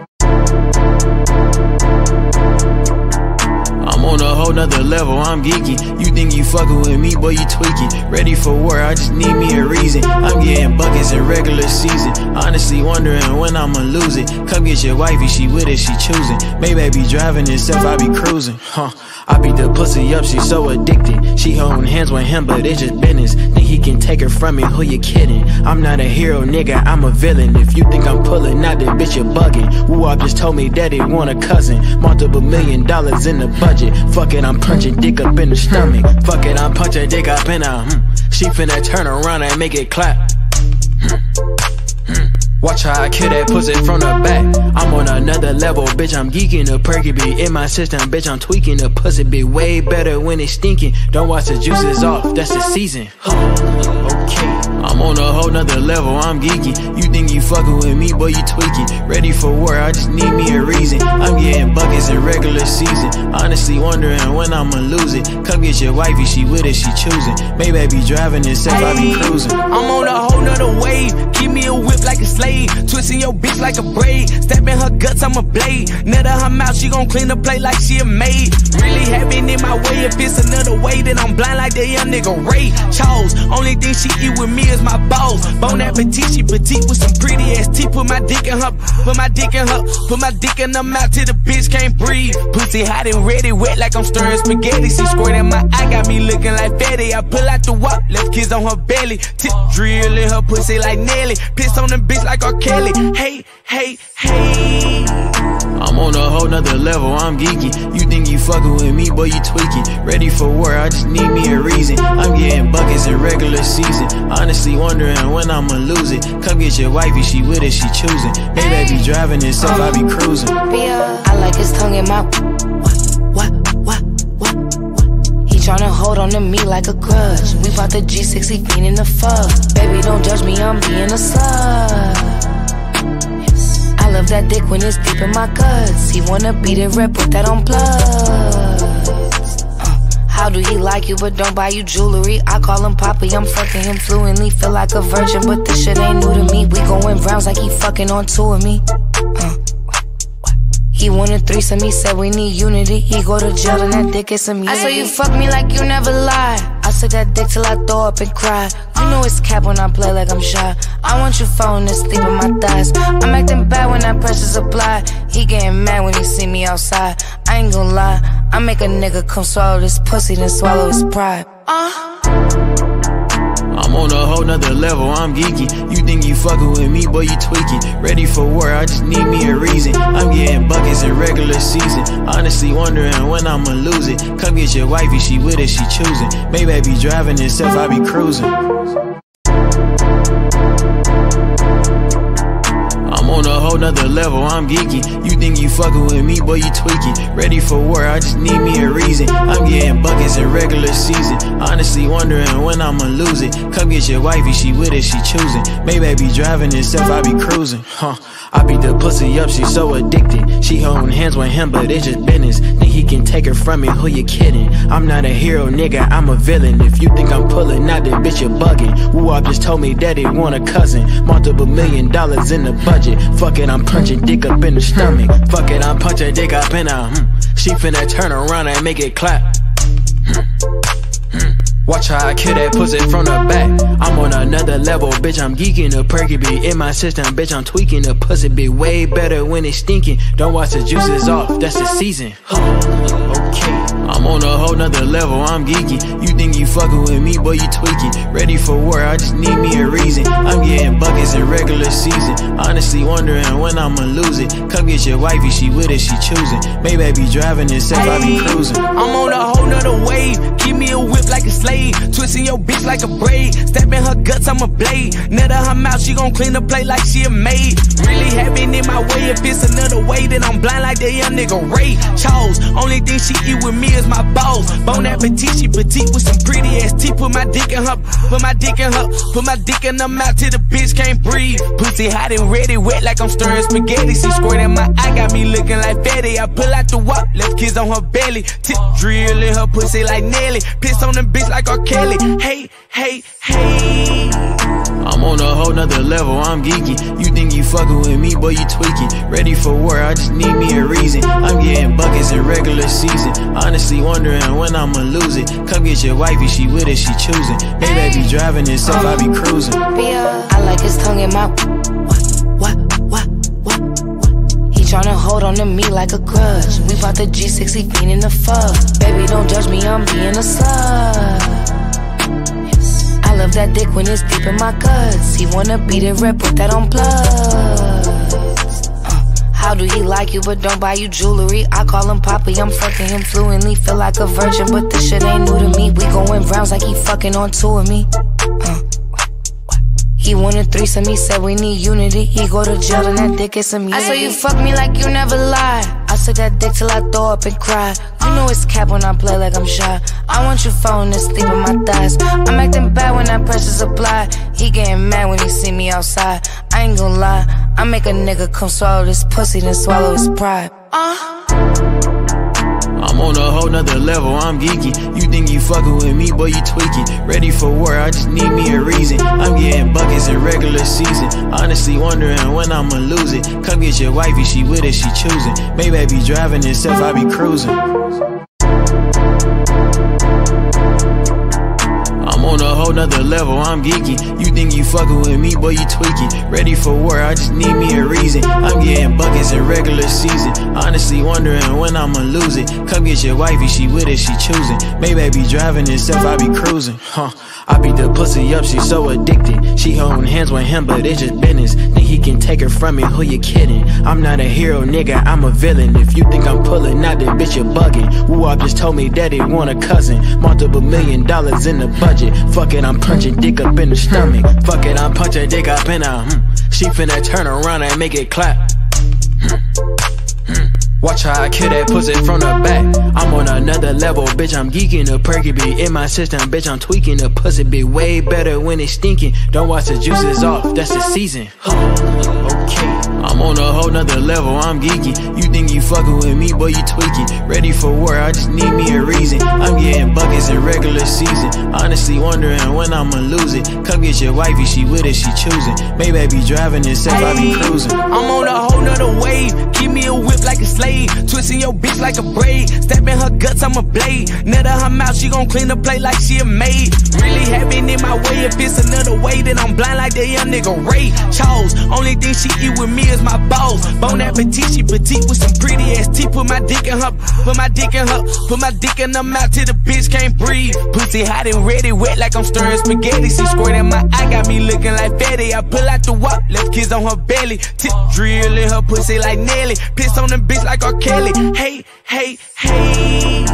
On a whole nother level, I'm geeky. You think you fucking with me, boy, you tweaking. Ready for war, I just need me a reason. I'm getting buckets in regular season. Honestly, wondering when I'ma lose it. Come get your wifey, she with it, she choosing. Maybach be driving itself, I be cruising. Huh. I beat the pussy up, she so addicted. She holding hands with him, but it's just business. Think he can take her from me, who you kidding? I'm not a hero, nigga, I'm a villain. If you think I'm pulling out that bitch, you're bugging. Woo Wop just told me that he want a cousin. Multiple million dollars in the budget. Fuck it, I'm punching dick up in the stomach. Fuck it, I'm punching dick up in a. Hmm. She finna turn around and make it clap. Hmm. Hmm. Watch how I kill that pussy from the back. I'm on another level, bitch. I'm geeking the perky be in my system, bitch. I'm tweaking the pussy be way better when it's stinking. Don't watch the juices off, that's the season. okay. I'm on a whole nother level, I'm geeky. You think you fucking with me, boy, you tweaking. Ready for war, I just need me a reason. I'm getting buckets in regular season. Honestly, wondering when I'ma lose it. Come get your wifey, she with it, she choosing. Maybach be driving itself, I be cruising. I'm on a whole nother wave. Keep me a whip like a slave. Twisting your bitch like a braid. Stepping her guts, I'm a blade. Nut her mouth, she gon' clean the plate like she a maid. Really having in my way. If it's another way, then I'm blind like that young nigga Ray Charles. Only thing she eat with me is my balls. Bon appetit, she petite with some pretty ass teeth. Put my dick in her, put my dick in her, put my dick in her mouth till the bitch can't breathe. Pussy hot and ready, wet like I'm stirring spaghetti. She squirting my eye, got me looking like fatty. I pull out the wop, left kids on her belly. Tip drill in her pussy like Nelly. Piss on the bitch like R. Kelly. Hey, hey, hey. I'm on a whole nother level, I'm geeky. You think you fucking with me, but you tweaking. Ready for war, I just need me a reason. I'm getting buckets in regular season. Honestly, wondering when I'ma lose it. Come get your wifey, she with it, she choosing. Maybach be driving itself, I be cruising. I like his tongue in my. What, what, what, what, what? He tryna hold on to me like a grudge. We bought the G6, he fiending the fuck. Baby, don't judge me, I'm being a slut love that dick when it's deep in my guts. He wanna beat it red, put that on plus. Uh, how do he like you but don't buy you jewelry? I call him Poppy, I'm fucking him fluently. Feel like a virgin, but this shit ain't new to me. We going rounds like he fucking on tour with me. Uh, he wanted threesome, he said we need unity. He go to jail and that dick is some I saw you fuck me like you never lie. I suck that dick till I throw up and cry. You know it's cap when I play like I'm shy. I want you falling asleep in my thighs. I'm acting bad when that pressure's applied. He getting mad when he see me outside. I ain't gonna lie, I make a nigga come swallow this pussy, then swallow his pride. Uh. On a whole nother level, I'm geeky. You think you fucking with me, boy, you tweaking. Ready for war, I just need me a reason. I'm getting buckets in regular season. Honestly, wondering when I'ma lose it. Come get your wifey, she with it, she choosing. Maybach be driving itself, I be cruising. On a whole nother level, I'm geeky. You think you fucking with me, but you tweaking. Ready for war, I just need me a reason. I'm getting buckets in regular season. Honestly, wondering when I'ma lose it. Come get your wifey, she with it, she choosing. Maybach be driving itself, I be cruising. Huh. I beat the pussy up, she so addicted. She holding hands with him, but it's just business. Think he can take her from me, who you kidding? I'm not a hero, nigga, I'm a villain. If you think I'm pulling out, that bitch, you're bugging. Woo Wop just told me that he want a cousin. Multiple million dollars in the budget. Fuck it, I'm punching dick up in the stomach. Fuck it, I'm punching dick up in a. Hmm. She finna turn around and make it clap. Hmm. Watch how I kill that pussy from the back. I'm on another level, bitch. I'm geeking the perky be in my system, bitch. I'm tweaking the pussy be way better when it's stinking. Don't watch the juices off, that's the season. I'm on a whole nother level, I'm geeky. You think you fucking with me, but you tweaking. Ready for war, I just need me a reason. I'm getting buckets in regular season. Honestly, wondering when I'ma lose it. Come get your wifey, she with it, she choosing. Maybach be driving itself, I be cruising. I'm on a whole nother wave. Keep me a whip like a slave. Twisting your bitch like a braid. Stepping her guts, I'm a blade. Nut her mouth, she gon' clean the plate like she a maid. Really having in my way. If it's another way, then I'm blind like that young nigga Ray Charles. Only thing she eat with me is my balls. Bon appetit, she petite with some pretty ass teeth. Put my dick in her, put my dick in her, put my dick in her mouth till the bitch can't breathe. Pussy hot and ready, wet like I'm stirring spaghetti. She squirting my eye, got me looking like fatty. I pull out the wop, left kids on her belly. Tip drill in her pussy like Nelly. Piss on the bitch like like R. Kelly. Hey, hey, hey. I'm on a whole nother level, I'm geeky. You think you fucking with me, but you tweaking. Ready for war, I just need me a reason. I'm getting buckets in regular season. Honestly, wondering when I'ma lose it. Come get your wifey, she with it, she choosing. Maybach be driving itself, I be cruising. I like his tongue in my. What, what, what, what, what? He tryna hold on to me like a grudge. We bought the G6, he fiending the fuck. Baby, don't judge me, I'm being a slut love that dick when it's deep in my guts. He wanna beat it red, put that on plus. Uh, how do he like you but don't buy you jewelry? I call him Poppy, I'm fucking him fluently. Feel like a virgin, but this shit ain't new to me. We going rounds like he fucking on tour with me. Uh, he wanted threesome, he said we need unity. He go to jail and that dick is some I saw you fuck me like you never lie. I suck that dick till I throw up and cry. You know it's cap when I play like I'm shy. I want you falling asleep in my thighs. I'm acting bad when that pressure's applied. He getting mad when he see me outside. I ain't gonna lie, I make a nigga come swallow this pussy, then swallow his pride. Uh. On a whole nother level, I'm geeky. You think you fucking with me, boy, you tweaking. Ready for war, I just need me a reason. I'm getting buckets in regular season. Honestly, wondering when I'ma lose it. Come get your wifey, she with it, she choosing. Maybach be driving itself, I be cruising. On a whole nother level, I'm geeky. You think you fucking with me, boy, you tweaking. Ready for war, I just need me a reason. I'm getting buckets in regular season. Honestly, wondering when I'ma lose it. Come get your wifey, she with it, she choosing. Maybach be driving itself, I be cruising. Huh. I beat the pussy up, she so addicted. She holding hands with him, but it's just business. Think he can take her from me, who you kidding? I'm not a hero, nigga, I'm a villain. If you think I'm pulling out, that bitch, you're bugging. Woo Wop just told me that he want a cousin. Multiple million dollars in the budget. Fuck it, I'm punching dick up in the stomach. Fuck it, I'm punching dick up in a. Hmm. She finna turn around and make it clap. Hmm. Hmm. Watch how I kill that pussy from the back. I'm on another level, bitch. I'm geeking the perky be in my system, bitch. I'm tweaking the pussy be way better when it's stinking. Don't watch the juices off, that's the season. okay. I'm on a whole nother level, I'm geeky. You think you fucking with me, boy, you tweaking. Ready for war, I just need me a reason. I'm getting buckets in regular season. Honestly, wondering when I'ma lose it. Come get your wifey, she with it, she choosing. Maybach be driving itself, I be cruising. I'm on a whole nother wave. Keep me a whip like a slave. Twisting your bitch like a braid. Stabbing her guts, I'm a blade. Net her mouth, she gon' clean the plate like she a maid. Really having in my way. If it's another way, then I'm blind like that young nigga Ray Charles. Only thing she eat with me is my balls. Bon appetit, she petite with some pretty ass teeth. Put my dick in her, put my dick in her, put my dick in her mouth till the bitch can't breathe. Pussy hot and ready, wet like I'm stirring spaghetti. She squirting my eye, got me looking like fatty. I pull out the wop, left kiss on her belly. Tip drill in her pussy like Nelly. Piss on the bitch like R. Kelly. Hey, hey, hey.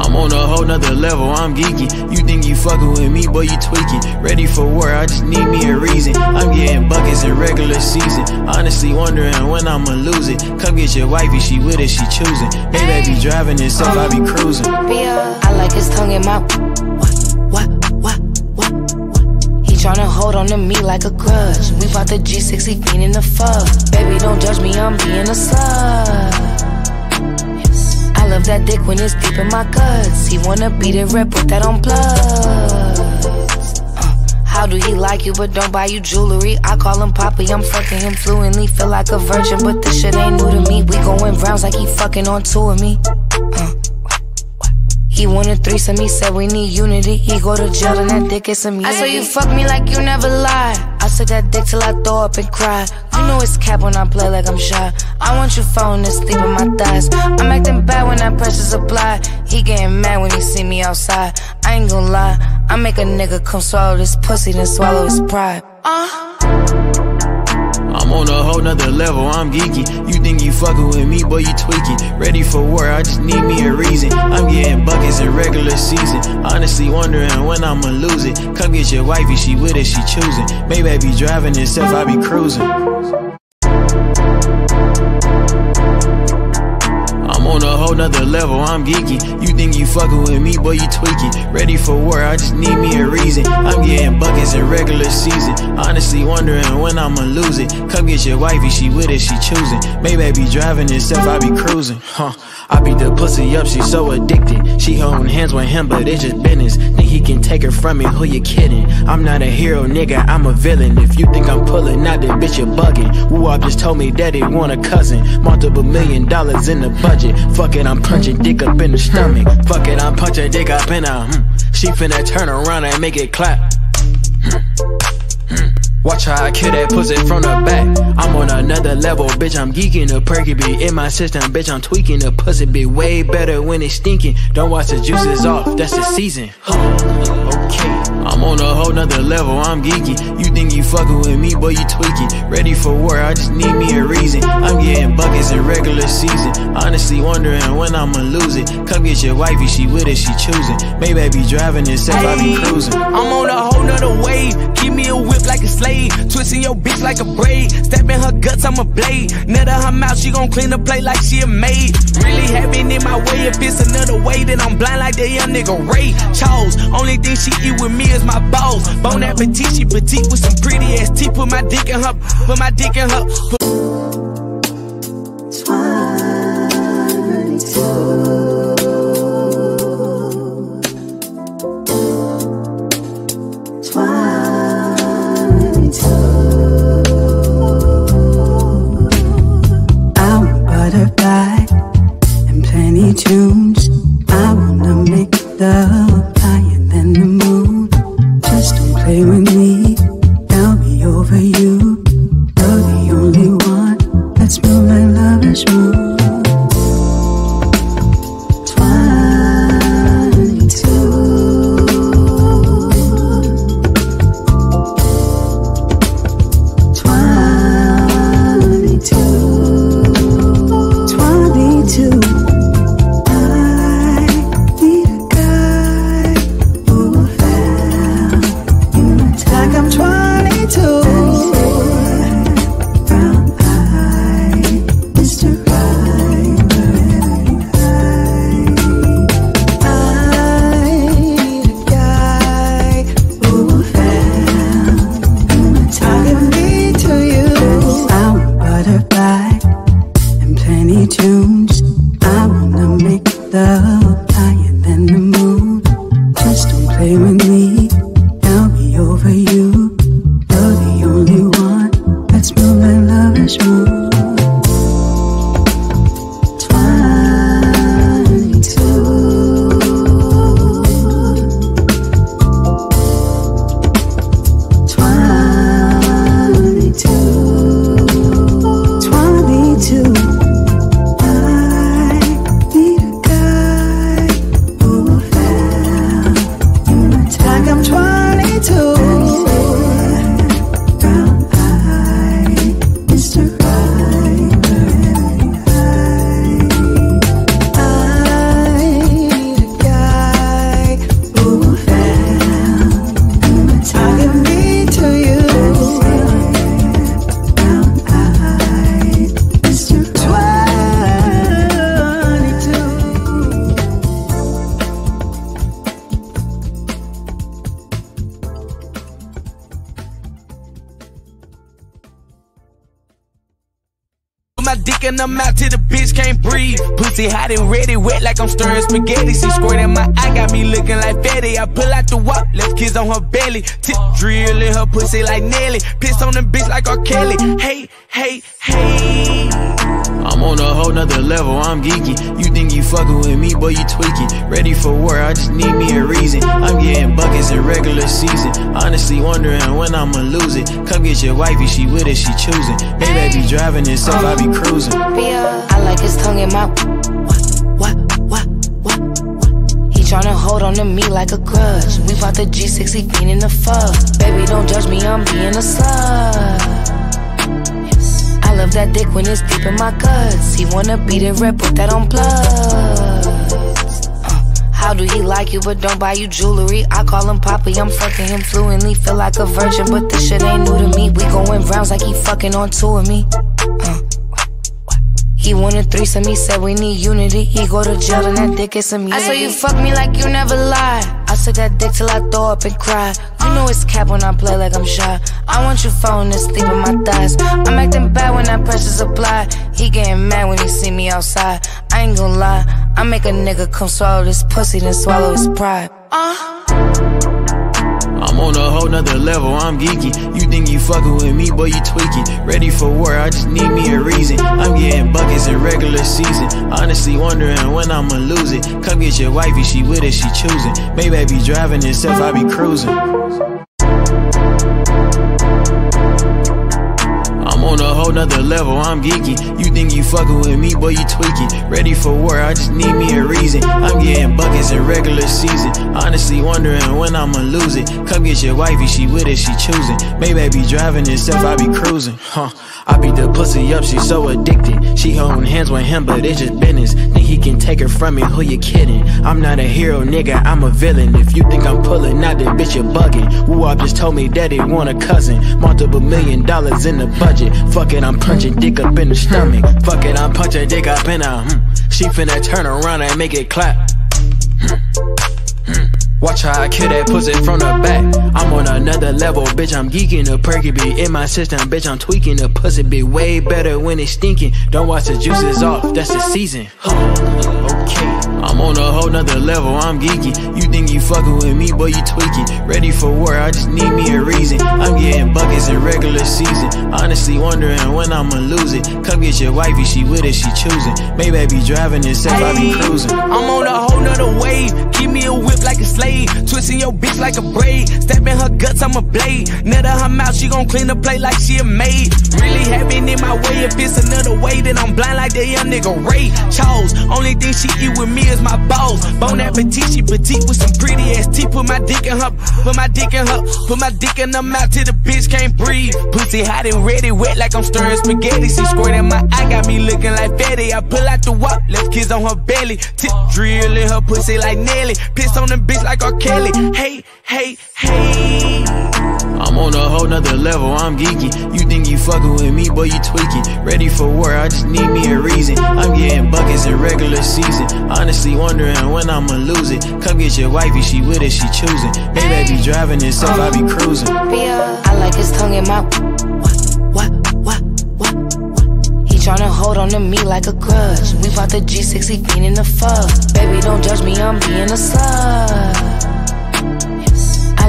I'm on a whole nother level, I'm geeky. You think you fucking with me, but you tweaking. Ready for war, I just need me a reason. I'm getting buckets in regular season. Honestly, wondering when I'ma lose it. Come get your wifey, she with it, she choosing. Maybach be driving itself, I be cruising. I like his tongue in my. What, what, what, what, what? He tryna hold on to me like a grudge. We bought the G6, he fiending the fuck. Baby, don't judge me, I'm being a slut. I love that dick when it's deep in my guts. He wanna beat it red, put that on plus. Uh, how do he like you but don't buy you jewelry? I call him Poppy, I'm fucking him fluently. Feel like a virgin, but this shit ain't new to me. We going rounds like he fucking on tour with me. Uh, he wanted threesome, he said we need unity. He go to jail and that dick is some I saw you fuck me like you never lie. I suck that dick till I throw up and cry. You know it's cap when I play like I'm shy. I want you falling asleep in my thighs. I'm acting bad when that pressure's applied. He getting mad when he see me outside. I ain't gonna lie, I make a nigga come swallow this pussy, then swallow his pride. Uh. On a whole nother level, I'm geeky. You think you fucking with me, boy, you tweaking. Ready for war, I just need me a reason. I'm getting buckets in regular season. Honestly, wondering when I'ma lose it. Come get your wifey, she with it, she choosing. Maybach be driving itself, I be cruising. Whole nother level, I'm geeky. You think you fucking with me, boy, you tweaking. Ready for war, I just need me a reason. I'm getting buckets in regular season. Honestly, wondering when I'ma lose it. Come get your wifey, she with it, she choosing. Maybach be driving itself, I be cruising. Huh. I beat the pussy up, she so addicted. She holding hands with him, but it's just business. Think he can take her from me, who you kidding? I'm not a hero, nigga, I'm a villain. If you think I'm pulling out, that bitch, you're bugging. Woo Wop just told me that he want a cousin. Multiple million dollars in the budget. Fuck it, I'm punching dick up in the stomach. Fuck it, I'm punching dick up in a. Hmm. She finna turn around and make it clap. Hmm. Watch how I kill that pussy from the back. I'm on another level, bitch. I'm geeking the perky be in my system, bitch. I'm tweaking the pussy be way better when it's stinking. Don't watch the juices off, that's the season. okay. I'm on a whole nother level, I'm geeky. You think you fucking with me, but you tweaking. Ready for war, I just need me a reason. I'm getting buckets in regular season. Honestly, wondering when I'ma lose it. Come get your wifey, she with it, she choosing. Maybach be driving itself, I be cruising. I'm on a whole nother wave. Keep me a whip like a slave. Twist twisting your bitch like a braid. Stabbing her guts, I'm a blade. Nut her mouth, she gon' clean the plate like she a maid. Really having in my way, if it's another way, then I'm blind like that young nigga Ray Charles. Only thing she eat with me is my balls. Bon appetit, she petite with some pretty ass teeth. Put my dick in her, put my dick in her. Put it. Your wifey, she with it, she choosing. Maybach be driving itself, I be cruising. I like his tongue in my What, what, what, what? He tryna hold on to me like a grudge. We bought the G60 fiend in the fuck. Baby, don't judge me, I'm being a slut. I love that dick when it's deep in my guts. He wanna beat it red, put that on blood. Uh, how do he like you but don't buy you jewelry? I call him Poppy, I'm fucking him fluently. Feel like a virgin, but this shit ain't new to me. We going rounds like he fucking on two of me. He wanted threesome, he said we need unity. He go to jail and that dick is some. I saw you fuck me like you never lie. Suck that dick till I throw up and cry. You know it's cap when I play like I'm shy. I want you falling asleep in my thighs. I'm acting bad when that pressure's applied. He getting mad when he see me outside. I ain't gonna lie, I make a nigga come swallow this pussy, then swallow his pride. Uh. I'm on a whole nother level, I'm geeky. You think you fucking with me, boy, you tweaking. Ready for war, I just need me a reason. I'm getting buckets in regular season. Honestly, wondering when I'ma lose it. Come get your wifey, she with it, she choosing. Maybach be driving itself, I be cruising. Whole nother level, I'm geeky. You think you fucking with me, boy, you tweaking. Ready for war, I just need me a reason. I'm getting buckets in regular season. Honestly, wondering when I'ma lose it. Come get your wifey, she with it, she choosing. Maybach be driving itself, I be cruising. Huh. I beat the pussy up, she so addicted. She holding hands with him, but it's just business. Think he can take her from me, who you kidding? I'm not a hero, nigga, I'm a villain. If you think I'm pulling out, that bitch, you're bugging. Woo Wop just told me that he want a cousin. Multiple million dollars in the budget. Fuck it, I'm punching dick up in the stomach. Fuck it, I'm punching dick up in a. Hmm. She finna turn around and make it clap. Hmm, hmm, hmm. Watch how I kill that pussy from the back. I'm on another level, bitch. I'm geeking the perky be in my system, bitch. I'm tweaking the pussy be way better when it's stinking. Don't watch the juices off, that's the season. okay. I'm on a whole nother level, I'm geeky. You think you fucking with me, but you tweaking. Ready for war, I just need me a reason. I'm getting buckets in regular season. Honestly wondering when I'ma lose it. Come get your wifey, she with it, she choosing. Maybach be driving itself, I be cruising. I'm on a whole nother wave. Keep me a whip like a slave. Twisting your bitch like a braid. Stepping her guts, I'm a blade. Nut her mouth, she gon' clean the plate like she a maid. Really having in my way. If it's another way, then I'm blind like that young nigga Ray Charles. Only thing she eat with me is my balls. Bon appetit, she petite with some pretty ass teeth. Put my dick in her, put my dick in her, put my dick in her mouth till the bitch can't breathe. Pussy hot and ready, wet like I'm stirring spaghetti. She squirting my eye, got me looking like fatty. I pull out the wop, left kiss on her belly. Tip drill in her pussy like Nelly. Piss on the bitch like R. Kelly. Hey, hey, hey. I'm on a whole nother level, I'm geeky. You think you fucking with me, but you tweaking. Ready for war, I just need me a reason. I'm getting buckets in regular season. Honestly wondering when I'ma lose it. Come get your wifey, she with it, she choosing. Maybach be driving itself, I be cruising. I like his tongue in my what, what, what, what, He tryna hold on to me like a grudge. We bought the G6, he fiending the fuck. Baby, don't judge me, I'm being a slut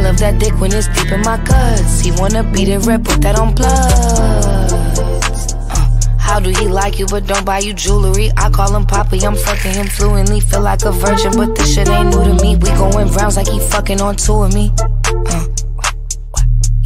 love that dick when it's deep in my guts. He wanna beat it red, put that on plus. Uh, how do he like you but don't buy you jewelry? I call him Poppy, I'm fucking him fluently. Feel like a virgin, but this shit ain't new to me. We going rounds like he fucking on two of me. Uh,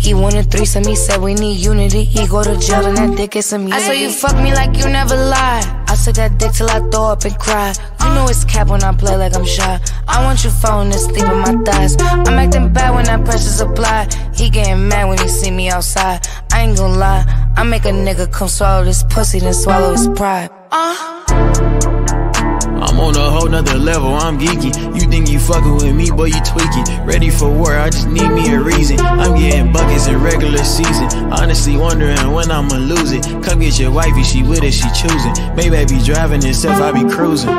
he wanted threesome, he said we need unity. He go to jail and that dick is some I saw you fuck me like you never lied. I suck that dick till I throw up and cry. You know it's cap when I play like I'm shy. I want you falling asleep in my thighs. I'm acting bad when that pressure's applied. He getting mad when he see me outside. I ain't gonna lie, I make a nigga come swallow this pussy, then swallow his pride. Uh. I'm on a whole nother level, I'm geeky. You think you fucking with me, boy, you tweaking. Ready for war, I just need me a reason. I'm getting buckets in regular season. Honestly wondering when I'ma lose it. Come get your wifey, she with it, she choosing. Maybach be driving itself, I be cruising.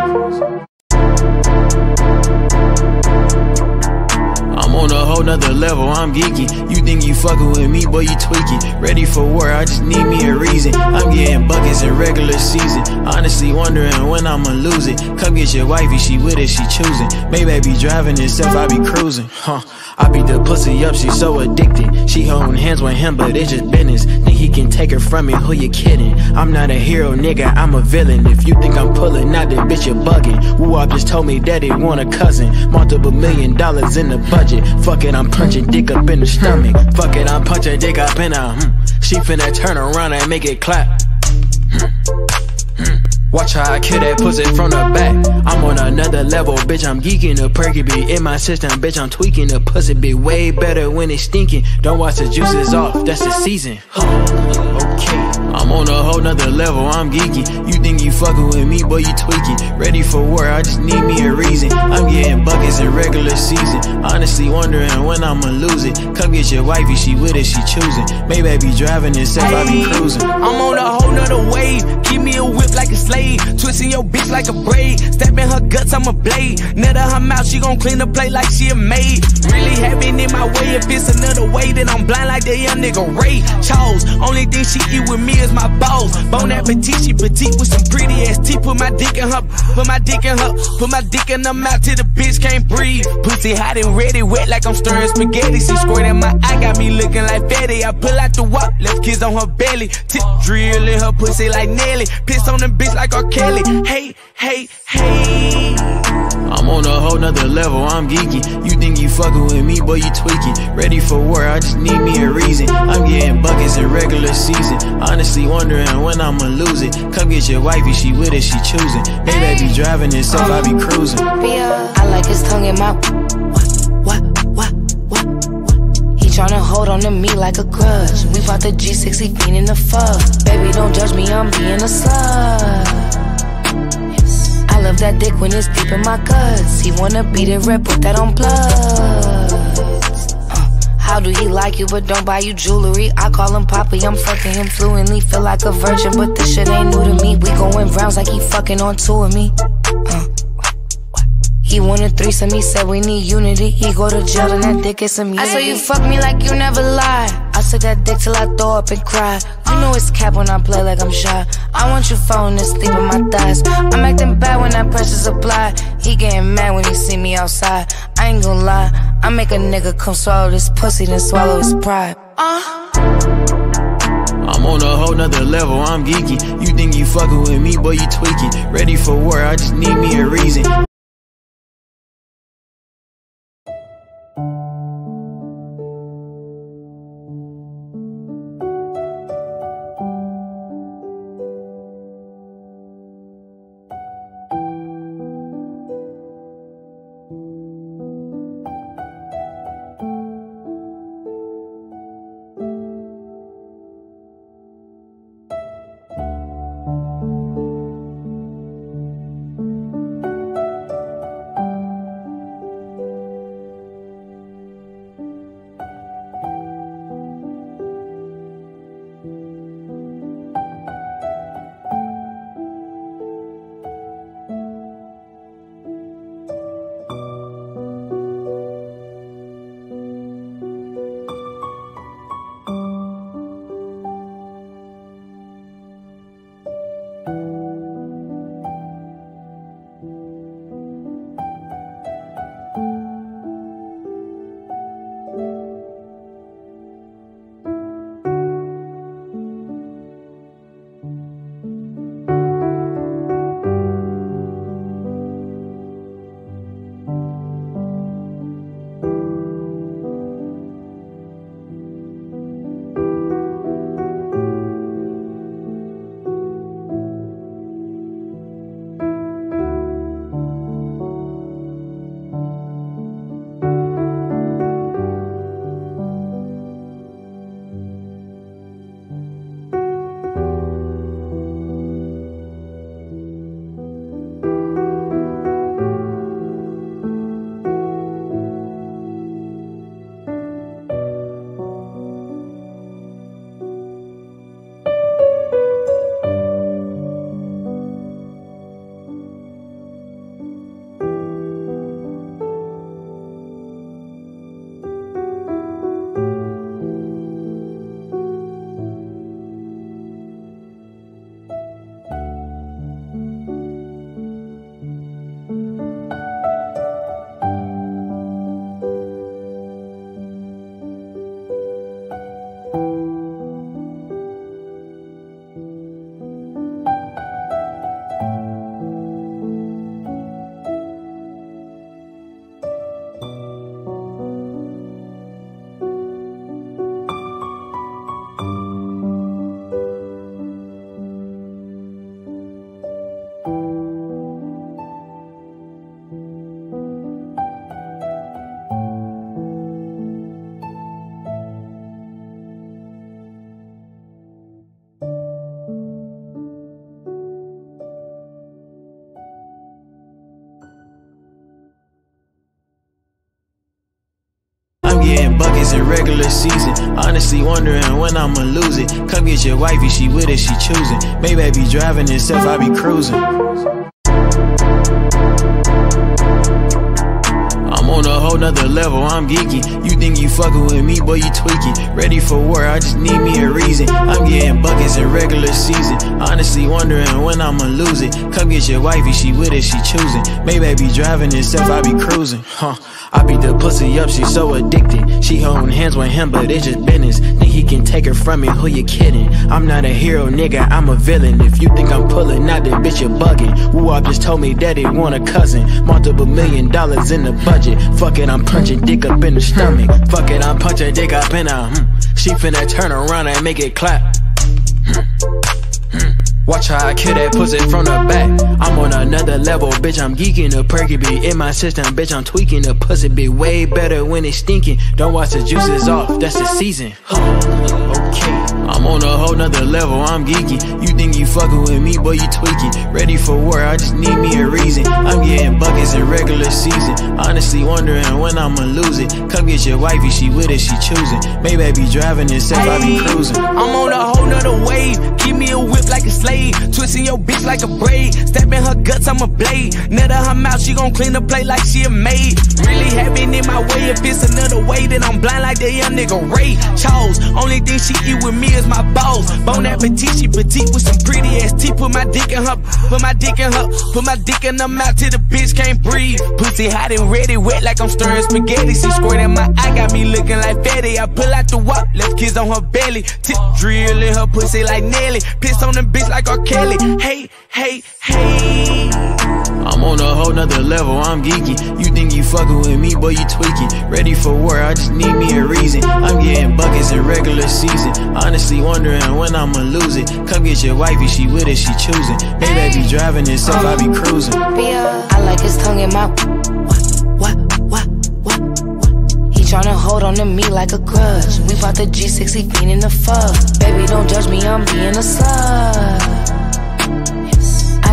On a whole nother level, I'm geeky. You think you fucking with me, boy, you tweaking. Ready for war, I just need me a reason. I'm getting buckets in regular season. Honestly wondering when I'ma lose it. Come get your wifey, she with it, she choosing. Maybach be driving itself, I be cruising. Huh. I beat the pussy up, she so addicted. She holding hands with him, but it's just business. Think he can take her from me, who you kidding? I'm not a hero, nigga, I'm a villain. If you think I'm pulling out, then bitch, you're bugging. Woo Wop just told me that he want a cousin. Multiple million dollars in the budget. Fuck it, I'm punching dick up in the stomach. Fuck it, I'm punching dick up in a. Mm. She finna turn around and make it clap. Mm. Watch how I kill that pussy from the back. I'm on another level, bitch. I'm geeking the perky be in my system, bitch. I'm tweaking the pussy be way better when it's stinking. Don't watch the juices off, that's the season. okay. I'm on a whole nother level, I'm geeky. You think you fucking with me, but you tweaking. Ready for war, I just need me a reason. I'm getting buckets in regular season. Honestly wondering when I'ma lose it. Come get your wifey, she with it, she choosing. Maybach be driving itself, I be cruising. I'm on a whole nother wave. Keep me a whip like a slave. Twisting your bitch like a braid. Stepping her guts, I'm a blade. Nut her mouth, she gon' clean the plate like she a maid. Really having in my way. If it's another way, then I'm blind like that young nigga Ray Charles. Only thing she eat with me is my balls. Bon appetit, she petite with some pretty ass teeth. Put my dick in her, put my dick in her, put my dick in her mouth till the bitch can't breathe. Pussy hot and ready, wet like I'm stirring spaghetti. She squirting my eye, got me looking like fatty. I pull out the wop, left kiss on her belly. Tip drill in her pussy like Nelly. Piss on the bitch like R. Kelly. Hey, hey, hey. I'm on a whole nother level, I'm geeky. You think you fucking with me, boy, you tweaking. Ready for war, I just need me a reason. I'm getting buckets in regular season. Honestly wondering when I'ma lose it. Come get your wifey, she with it, she choosing. Maybach be driving itself, I be cruising. I like his tongue in my what, what, what, what. He tryna hold on to me like a grudge. We bought the G6, he fiendin' the fuck. Baby, don't judge me, I'm being a slut. Love that dick when it's deep in my guts. He wanna be the red, put that on blood. Uh, how do he like you but don't buy you jewelry? I call him Poppy, I'm fucking him fluently. Feel like a virgin, but this shit ain't new to me. We going rounds like he fucking on two of me. Uh. He wanted threesome, he said we need unity. He go to jail and that dick is immunity. I saw you fuck me like you never lie. Suck that dick till I throw up and cry. You know it's cap when I play like I'm shy. I want you falling asleep in my thighs. I'm acting bad when that pressure's applied. He getting mad when he see me outside. I ain't gonna lie, I make a nigga come swallow this pussy, then swallow his pride. Uh. I'm on a whole nother level, I'm geeky. You think you fucking with me, boy, you tweaking. Ready for war, I just need me a reason. In regular season. Honestly, wondering when I'ma lose it. Come get your wifey, she with it, she choosing. Maybach be driving itself, I be cruising. I'm on a whole nother level, I'm geeky. You think you fucking with me, boy, you tweaking. Ready for war, I just need me a reason. I'm getting buckets in regular season. Honestly, wondering when I'ma lose it. Come get your wifey, she with it, she choosing. Maybach be driving itself, I be cruising. Huh. I beat the pussy up, she so addicted. She holding hands with him, but it's just business. Think he can take her from me, who you kidding? I'm not a hero, nigga, I'm a villain. If you think I'm pulling out, then bitch, you're bugging. Woo Wop just told me that he want a cousin. Multiple million dollars in the budget. Fuck it, I'm punching dick up in the stomach. Fuck it, I'm punching dick up in a. Hmm. She finna turn around and make it clap. Hmm. Watch how I kill that pussy from the back. I'm on another level, bitch. I'm geeking. The perky be in my system, bitch. I'm tweaking. The pussy be way better when it's stinking. Don't watch the juices off, that's the season. I'm on a whole nother level, I'm geeking. You think you fucking with me, but you tweaking. Ready for war, I just need me a reason. I'm getting buckets in regular season. Honestly wondering when I'ma lose it. Come get your wifey, she with it, she choosing. Maybach be driving itself, I be cruising. I'm on a whole nother wave. Keep me a whip like a slave. Twisting your bitch like a braid. Stepping her guts, I'm a blade. Nut her mouth, she gon' clean the plate like she a maid. Really having in my way. If it's another way, then I'm blind like that young nigga Ray Charles. Only thing she eat with me is my balls. Bon appetit, she petite with some pretty ass teeth. Put my dick in her, put my dick in her, put my dick in her mouth till the bitch can't breathe. Pussy hot and ready, wet like I'm stirring spaghetti. She squirting my eye, got me looking like fatty. I pull out the wop, left kiss on her belly. Tip drill in her pussy like Nelly. Piss on the bitch like R. Kelly. Hey, hey, hey. I'm on a whole nother level, I'm geeky. You think you fucking with me, boy, you tweaking. Ready for war, I just need me a reason. I'm getting buckets in regular season. Honestly wondering when I'ma lose it. Come get your wifey, she with it, she choosing. Maybach be driving itself, I be cruising. I like his tongue in my what, what, what, what, He tryna hold on to me like a grudge. We bought the G6, he the fuck. Baby, don't judge me, I'm being a slut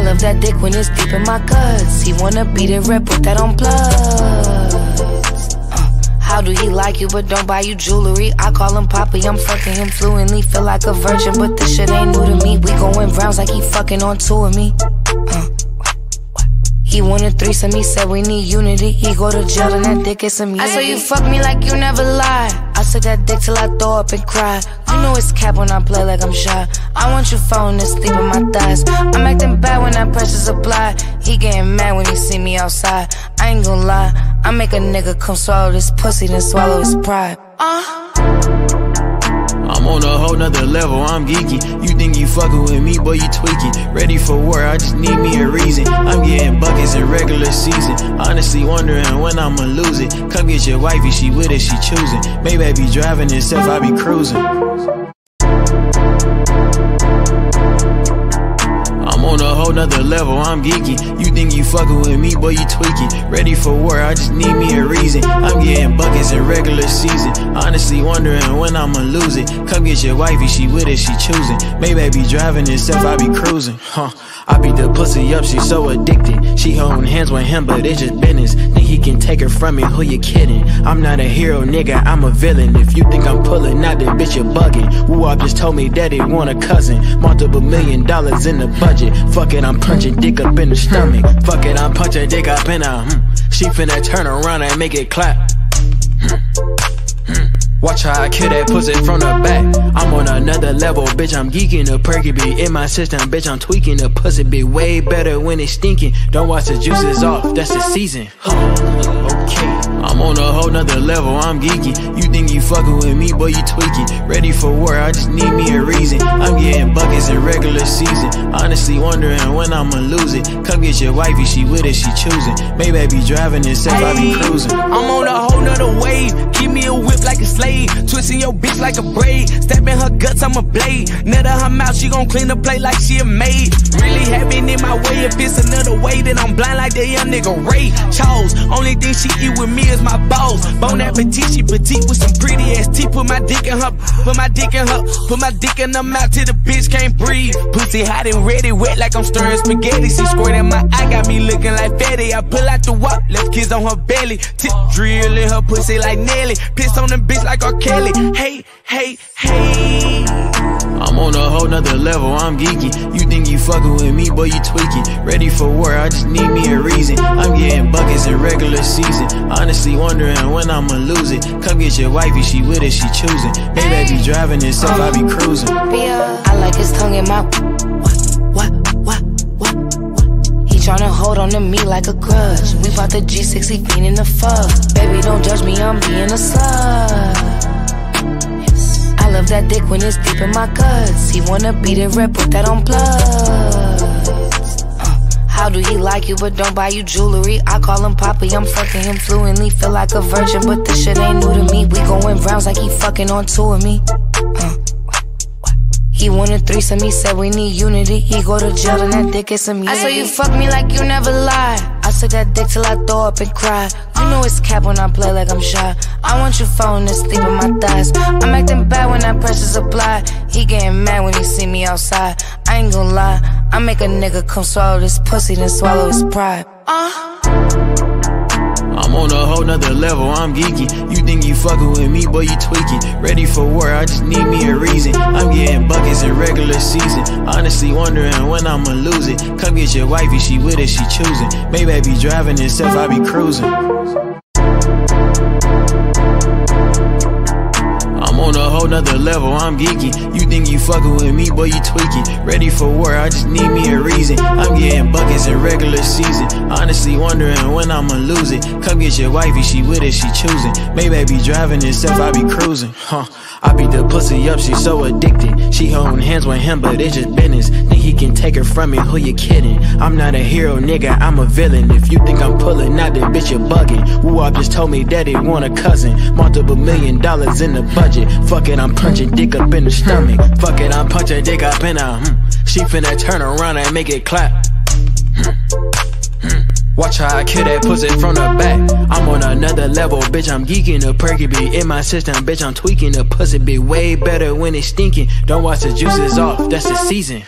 love that dick when it's deep in my guts. He wanna beat it red, put that on plus. Uh, how do he like you but don't buy you jewelry? I call him Poppy, I'm fucking him fluently. Feel like a virgin, but this shit ain't new to me. We going rounds like he fucking on two of me. Uh, he wanted threesome, he said we need unity. He go to jail and that dick is some I saw you fuck me like you never lie. I suck that dick till I throw up and cry. You know it's cap when I play like I'm shy. I want you falling asleep in my thighs. I'm acting bad when that pressure's applied. He getting mad when he see me outside. I ain't gonna lie, I make a nigga come swallow this pussy, then swallow his pride. Uh. I'm on a whole nother level, I'm geeky. You think you fucking with me, boy, you tweaking. Ready for war, I just need me a reason. I'm getting buckets in regular season. Honestly wondering when I'ma lose it. Come get your wifey, she with it, she choosing. Maybach be driving itself, I be cruising. Whole nother level, I'm geeky. You think you fucking with me, boy, you tweaking. Ready for war, I just need me a reason. I'm getting buckets in regular season. Honestly wondering when I'ma lose it. Come get your wifey, she with it, she choosing. Maybach be driving itself, I be cruising. Huh. I beat the pussy up, she so addicted. She holding hands with him, but it's just business. Think he can take her from me, who you kidding? I'm not a hero, nigga, I'm a villain. If you think I'm pulling out, that bitch, you're bugging. Woo Wop just told me that he want a cousin. Multiple million dollars in the budget. Fuck it, I'm punching dick up in the stomach. Fuck it, I'm punching dick up in a. Hmm. She finna turn around and make it clap. Hmm. Hmm. Watch how I kill that pussy from the back. I'm on another level, bitch. I'm geeking. The perky be in my system, bitch. I'm tweaking. The pussy be way better when it's stinking. Don't watch the juices off, that's the season. okay. I'm on a whole nother level, I'm geeky. You think you fucking with me, boy, you tweaking. Ready for war, I just need me a reason. I'm getting buckets in regular season. Honestly wondering when I'ma lose it. Come get your wifey, she with it, she choosing. Maybach be driving itself, I be cruising. I'm on a whole nother wave. Give me a whip like a slave. Twisting your bitch like a braid. Stabbing her guts, I'm a blade. Nut her mouth, she gon' clean the plate like she a maid. Really having in my way. If it's another way, then I'm blind like that young nigga Ray Charles. Only thing she eat with me is my balls. Bon appetit, she petite with some pretty ass teeth. Put my dick in her, put my dick in her, put my dick in her mouth till the bitch can't breathe. Pussy hot and ready, wet like I'm stirring spaghetti. She squirting my eye, got me looking like fatty. I pull out the wop, left kids on her belly. Tip drill in her pussy like Nelly. Piss on the bitch like R. Kelly. Hey, hey, hey. I'm on a whole nother level, I'm geeky. You think you fucking with me, boy, you tweaking. Ready for war, I just need me a reason. I'm getting buckets in regular season. Honestly wondering when I'ma lose it. Come get your wifey, she with it, she choosing. Maybach be driving itself, I be cruising. I like his tongue in my what, what, what, what, what. He tryna hold on to me like a grudge. We bought the G6, he fiending the fuck. Baby, don't judge me, I'm being a slut love that dick when it's deep in my guts. He wanna beat it red, put that on plus. Uh, how do he like you but don't buy you jewelry? I call him Poppy, I'm fucking him fluently. Feel like a virgin, but this shit ain't new to me. We going rounds like he fucking on two of me. Uh, He wanted threesome, he said we need unity. He go to jail and that dick is me. I saw you fuck me like you never lie. I suck that dick till I throw up and cry. You know it's cap when I play like I'm shy. I want you falling asleep in my thighs. I'm acting bad when that pressure's applied. He getting mad when he see me outside. I ain't gonna lie, I make a nigga come swallow this pussy, then swallow his pride. Uh. I'm on a whole nother level, I'm geeky. You think you fucking with me, but you tweaking. Ready for war, I just need me a reason. I'm getting buckets in regular season. Honestly, wondering when I'ma lose it. Come get your wifey, she with it, she choosing. Maybach be driving itself, I be cruising. Whole nother level, I'm geeky. You think you fucking with me, boy, you tweaking. Ready for war, I just need me a reason. I'm getting buckets in regular season. Honestly, wondering when I'ma lose it. Come get your wifey, she with it, she choosing. Maybach be driving itself, I be cruising. Huh. I beat the pussy up, she so addicted. She holding hands with him, but it's just business. Think he can take her from me, who you kidding? I'm not a hero, nigga, I'm a villain. If you think I'm pulling out, that bitch, you're bugging. Woo Wop just told me that he want a cousin. Multiple million dollars in the budget. Fuck it, I'm punching dick up in the stomach. Fuck it, I'm punching dick up in a. Hmm. She finna turn around and make it clap. Hmm. Hmm. Watch how I kill that pussy from the back. I'm on another level, bitch. I'm geeking the perky be in my system, bitch. I'm tweaking the pussy be way better when it's stinking. Don't watch the juices off, that's the season.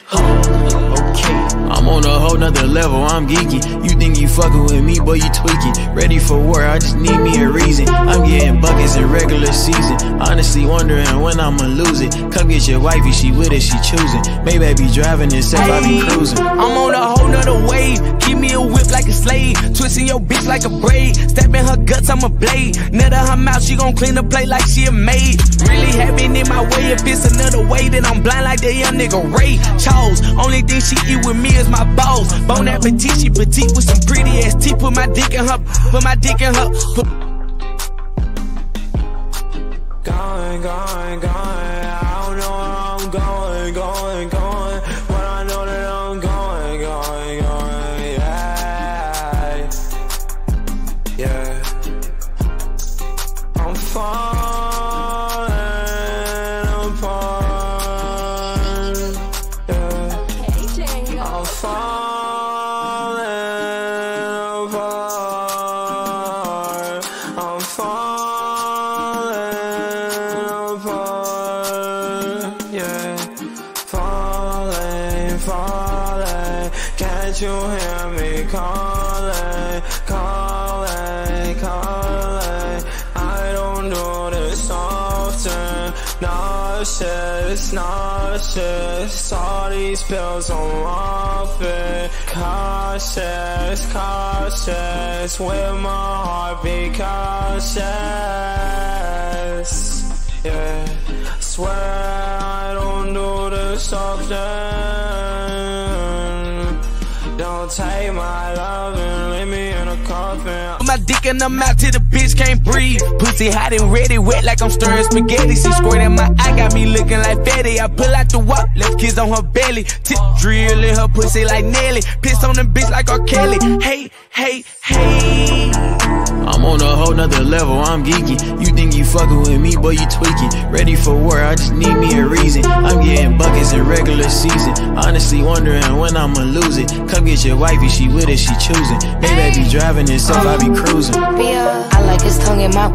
I'm on a whole nother level. I'm geeky. You think you fucking with me, boy? You tweaking. Ready for war? I just need me a reason. I'm getting buckets in regular season. Honestly, wondering when I'ma lose it. Come get your wifey, she with it, she choosing. Maybach be driving itself, I be cruising. I'm on a whole nother wave. Give me a whip like a slave. Twisting your bitch like a braid. Stabbing her guts, I'm a blade. Nut of her mouth, she gon' clean the plate like she a maid. Really having in my way. If it's another way, then I'm blind like that young nigga Ray Charles. Only thing she eat with me is my balls. Bon appetit, she petite with some pretty ass teeth. Put my dick in her, put my dick in her. Put going, going, going. These pills I'm off it. Cautious, cautious. With my heart be cautious. Yeah. Swear I don't do this often. Don't take my love and leave me in a coffin. Put my dick in her mouth till the bitch can't breathe. Pussy hot and ready, wet like I'm stirring spaghetti. She squirt in my eye, got me looking like Betty. I pull out the wop, left kiss on her belly. Tip drill in her pussy like Nelly. Piss on the bitch like R. Kelly. Hey, hey, hey. I'm on a whole nother level, I'm geeky. You think you fucking with me, boy, you tweaking. Ready for war, I just need me a reason. I'm getting buckets in regular season. Honestly, wondering when I'ma lose it. Come get your wifey, she with it, she choosing. Maybach be driving itself, I be cruising. I like his tongue in my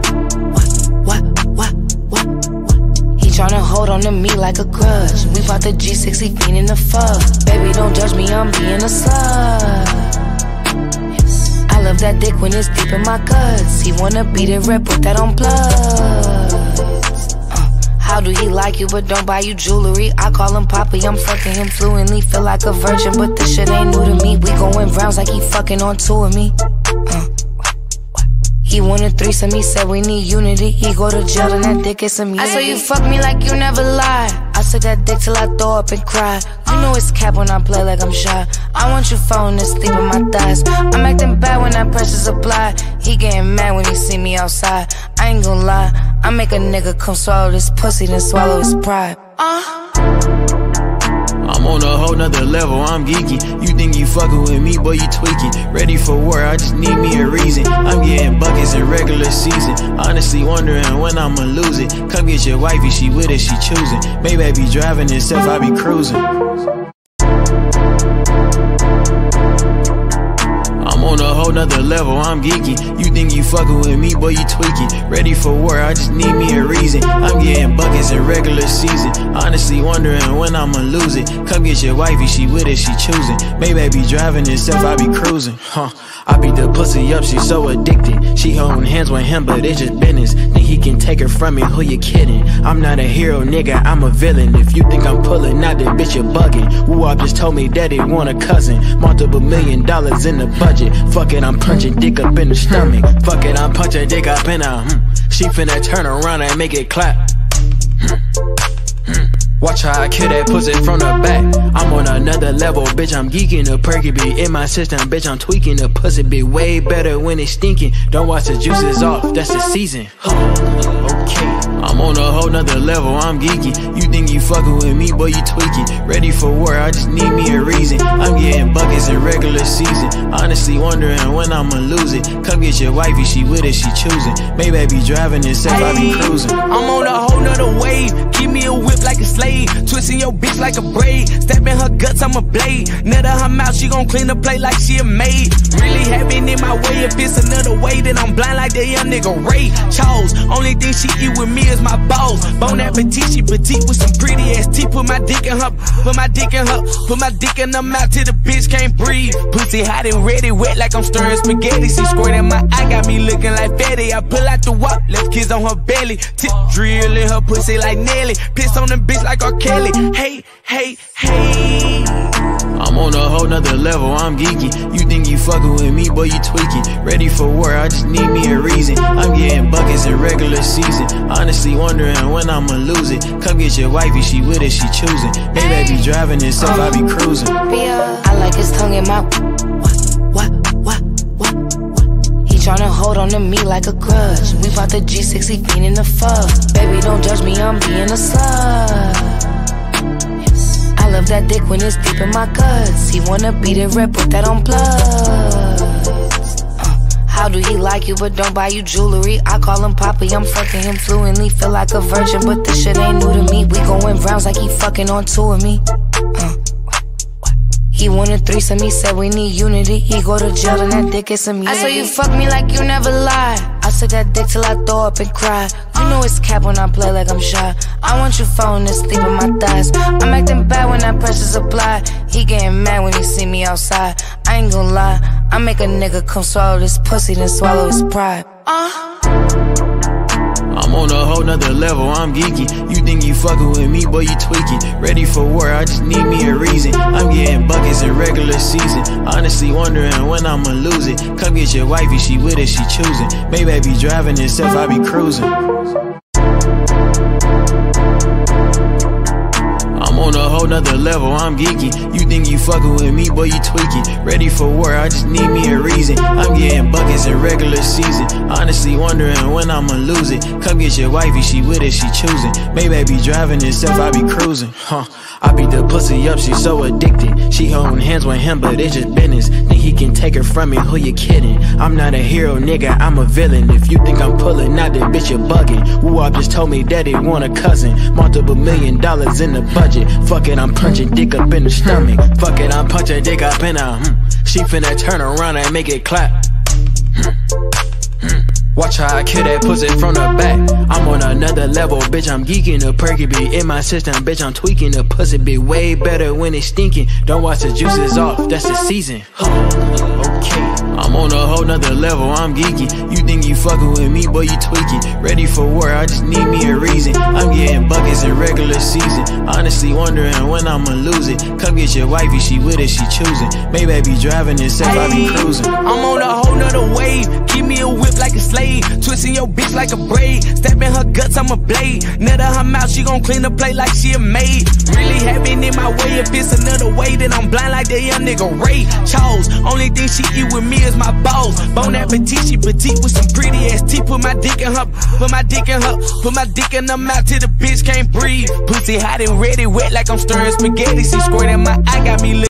what, what, what, what, what. He tryna hold on to me like a grudge. We bought the G6, he the fuck. Baby, don't judge me, I'm being a slut. I love that dick when it's deep in my guts. He wanna beat it red, put that on plus. Uh, How do he like you but don't buy you jewelry? I call him Poppy, I'm fucking him fluently. Feel like a virgin, but this shit ain't new to me. We going rounds like he fucking on two of me. Uh. He wanted threesome, he said we need unity. He go to jail and that dick is some I saw you fuck me like you never lie. Suck that dick till I throw up and cry. You know it's cap when I play like I'm shy. I want you falling asleep in my thighs. I'm acting bad when that pressure's applied. He getting mad when he see me outside. I ain't gonna lie, I make a nigga come swallow this pussy, then swallow his pride. Uh. I'm on a whole nother level, I'm geeky. You think you fucking with me, boy, you tweaking. Ready for war, I just need me a reason. I'm getting buckets in regular season. Honestly, wondering when I'ma lose it. Come get your wifey, she with it, she choosing. Maybach be driving itself, I be cruising. On a whole nother level, I'm geeky. You think you fucking with me, boy, you tweaking. Ready for war, I just need me a reason. I'm getting buckets in regular season. Honestly, wondering when I'ma lose it. Come get your wifey, she with it, she choosing. Maybach be driving itself, I be cruising. Huh. I beat the pussy up, she so addicted. She holding hands with him, but it's just business. Think he can take her from me, who you kidding? I'm not a hero, nigga, I'm a villain. If you think I'm pulling out, that bitch, you're bugging. Woo Wop just told me that he want a cousin. Multiple million dollars in the budget. Fuck it, I'm punching dick up in the stomach. Fuck it, I'm punching dick up in a. Hmm. She finna turn around and make it clap. Hmm. Hmm. Watch how I kill that pussy from the back. I'm on another level, bitch. I'm geeking the perky be in my system, bitch. I'm tweaking the pussy be way better when it's stinking. Don't watch the juices off, that's the season. I'm on a whole nother level, I'm geeky. You think you fucking with me, but you tweaking. Ready for war, I just need me a reason. I'm getting buckets in regular season. Honestly, wondering when I'ma lose it. Come get your wifey, she with it, she choosing. Maybach be driving itself, I be cruising. I'm on a whole nother wave. Give me a whip like a slave. Twisting your bitch like a braid. Stabbing her guts, I'm a blade. Nut her mouth, she gon' clean the plate like she a maid. Really having in my way. If it's another way, then I'm blind like that young nigga Ray Charles. Only thing she eat with me is my balls. Bon appetit, she petite with some pretty ass teeth. Put my dick in her, put my dick in her, put my dick in her mouth till the bitch can't breathe. Pussy hot and ready, wet like I'm stirring spaghetti. She squirting my eye, got me looking like fatty. I pull out the wop, left kiss on her belly. Tip drill in her pussy like Nelly. Piss on the bitch like R. Kelly. Hey, hey, hey. I'm on a whole nother level, I'm geeky. You think you fucking with me, boy, you tweaking. Ready for war, I just need me a reason. I'm getting buckets in regular season. Honestly, wondering when I'ma lose it. Come get your wifey, she with it, she choosing. Maybach be driving itself, I be cruising. I like his tongue in my what, what, what, what. He tryna hold on to me like a grudge. We bought the G6, he fiending the fuck. Baby, don't judge me, I'm being a slut. Love that dick when it's deep in my guts. He wanna beat it red, put that on plus. Uh, how do he like you but don't buy you jewelry? I call him Poppy, I'm fucking him fluently. Feel like a virgin, but this shit ain't new to me. We going rounds like he fucking on two of me. Uh, he wanted threesome, he said we need unity. He go to jail and that dick is some I saw you fuck me like you never lie. I suck that dick till I throw up and cry. You know it's cap when I play like I'm shy. I want you falling sleep in my thighs. I'm acting bad when that pressure's applied. He getting mad when he see me outside. I ain't gonna lie, I make a nigga come swallow this pussy, then swallow his pride. Uh. I'm on a whole nother level, I'm geeky. You think you fucking with me, but you tweaking. Ready for war, I just need me a reason. I'm getting buckets in regular season. Honestly, wondering when I'ma lose it. Come get your wifey, she with it, she choosing. Maybach be driving itself, I be cruising. Whole nother level, I'm geeky. You think you fucking with me, boy, you tweaking. Ready for war, I just need me a reason. I'm getting buckets in regular season. Honestly, wondering when I'ma lose it. Come get your wifey, she with it, she choosing. Maybach be driving itself, I be cruising. Huh. I beat the pussy up, she so addicted. She holding hands with him, but it's just business. Think he can take her from me, who you kidding? I'm not a hero, nigga, I'm a villain. If you think I'm pulling out, that bitch, you're bugging. Woo Wop just told me that he want a cousin. Multiple million dollars in the budget. Fuck it, I'm punching dick up in the stomach. Fuck it, I'm punching dick up in a. Mm. She finna turn around and make it clap. Mm. Mm. Watch how I kill that pussy from the back. I'm on another level, bitch. I'm geeking the perky be in my system, bitch. I'm tweaking the pussy be way better when it's stinking. Don't watch the juices off, that's the season. okay. I'm on a whole nother level, I'm geeky. You think you fucking with me, boy, you tweaking. Ready for war, I just need me a reason. I'm getting buckets in regular season. Honestly, wondering when I'ma lose it. Come get your wifey, she with it, she choosing. Maybach be driving itself, I be cruising. I'm on a whole nother wave. Give me a whip like a slave. Twisting your bitch like a braid. Stabbing her guts, I'm a blade. Nut her mouth, she gon' clean the plate like she a maid. Really having in my way. If it's another way, that I'm blind like that young nigga Ray Charles. Only thing she eat with me is my balls. Bon appetit, she petite with some pretty ass teeth. Put my dick in her, put my dick in her, put my dick in her mouth till the bitch can't breathe. Pussy hot and ready, wet like I'm stirring spaghetti. She squirting my eye, got me.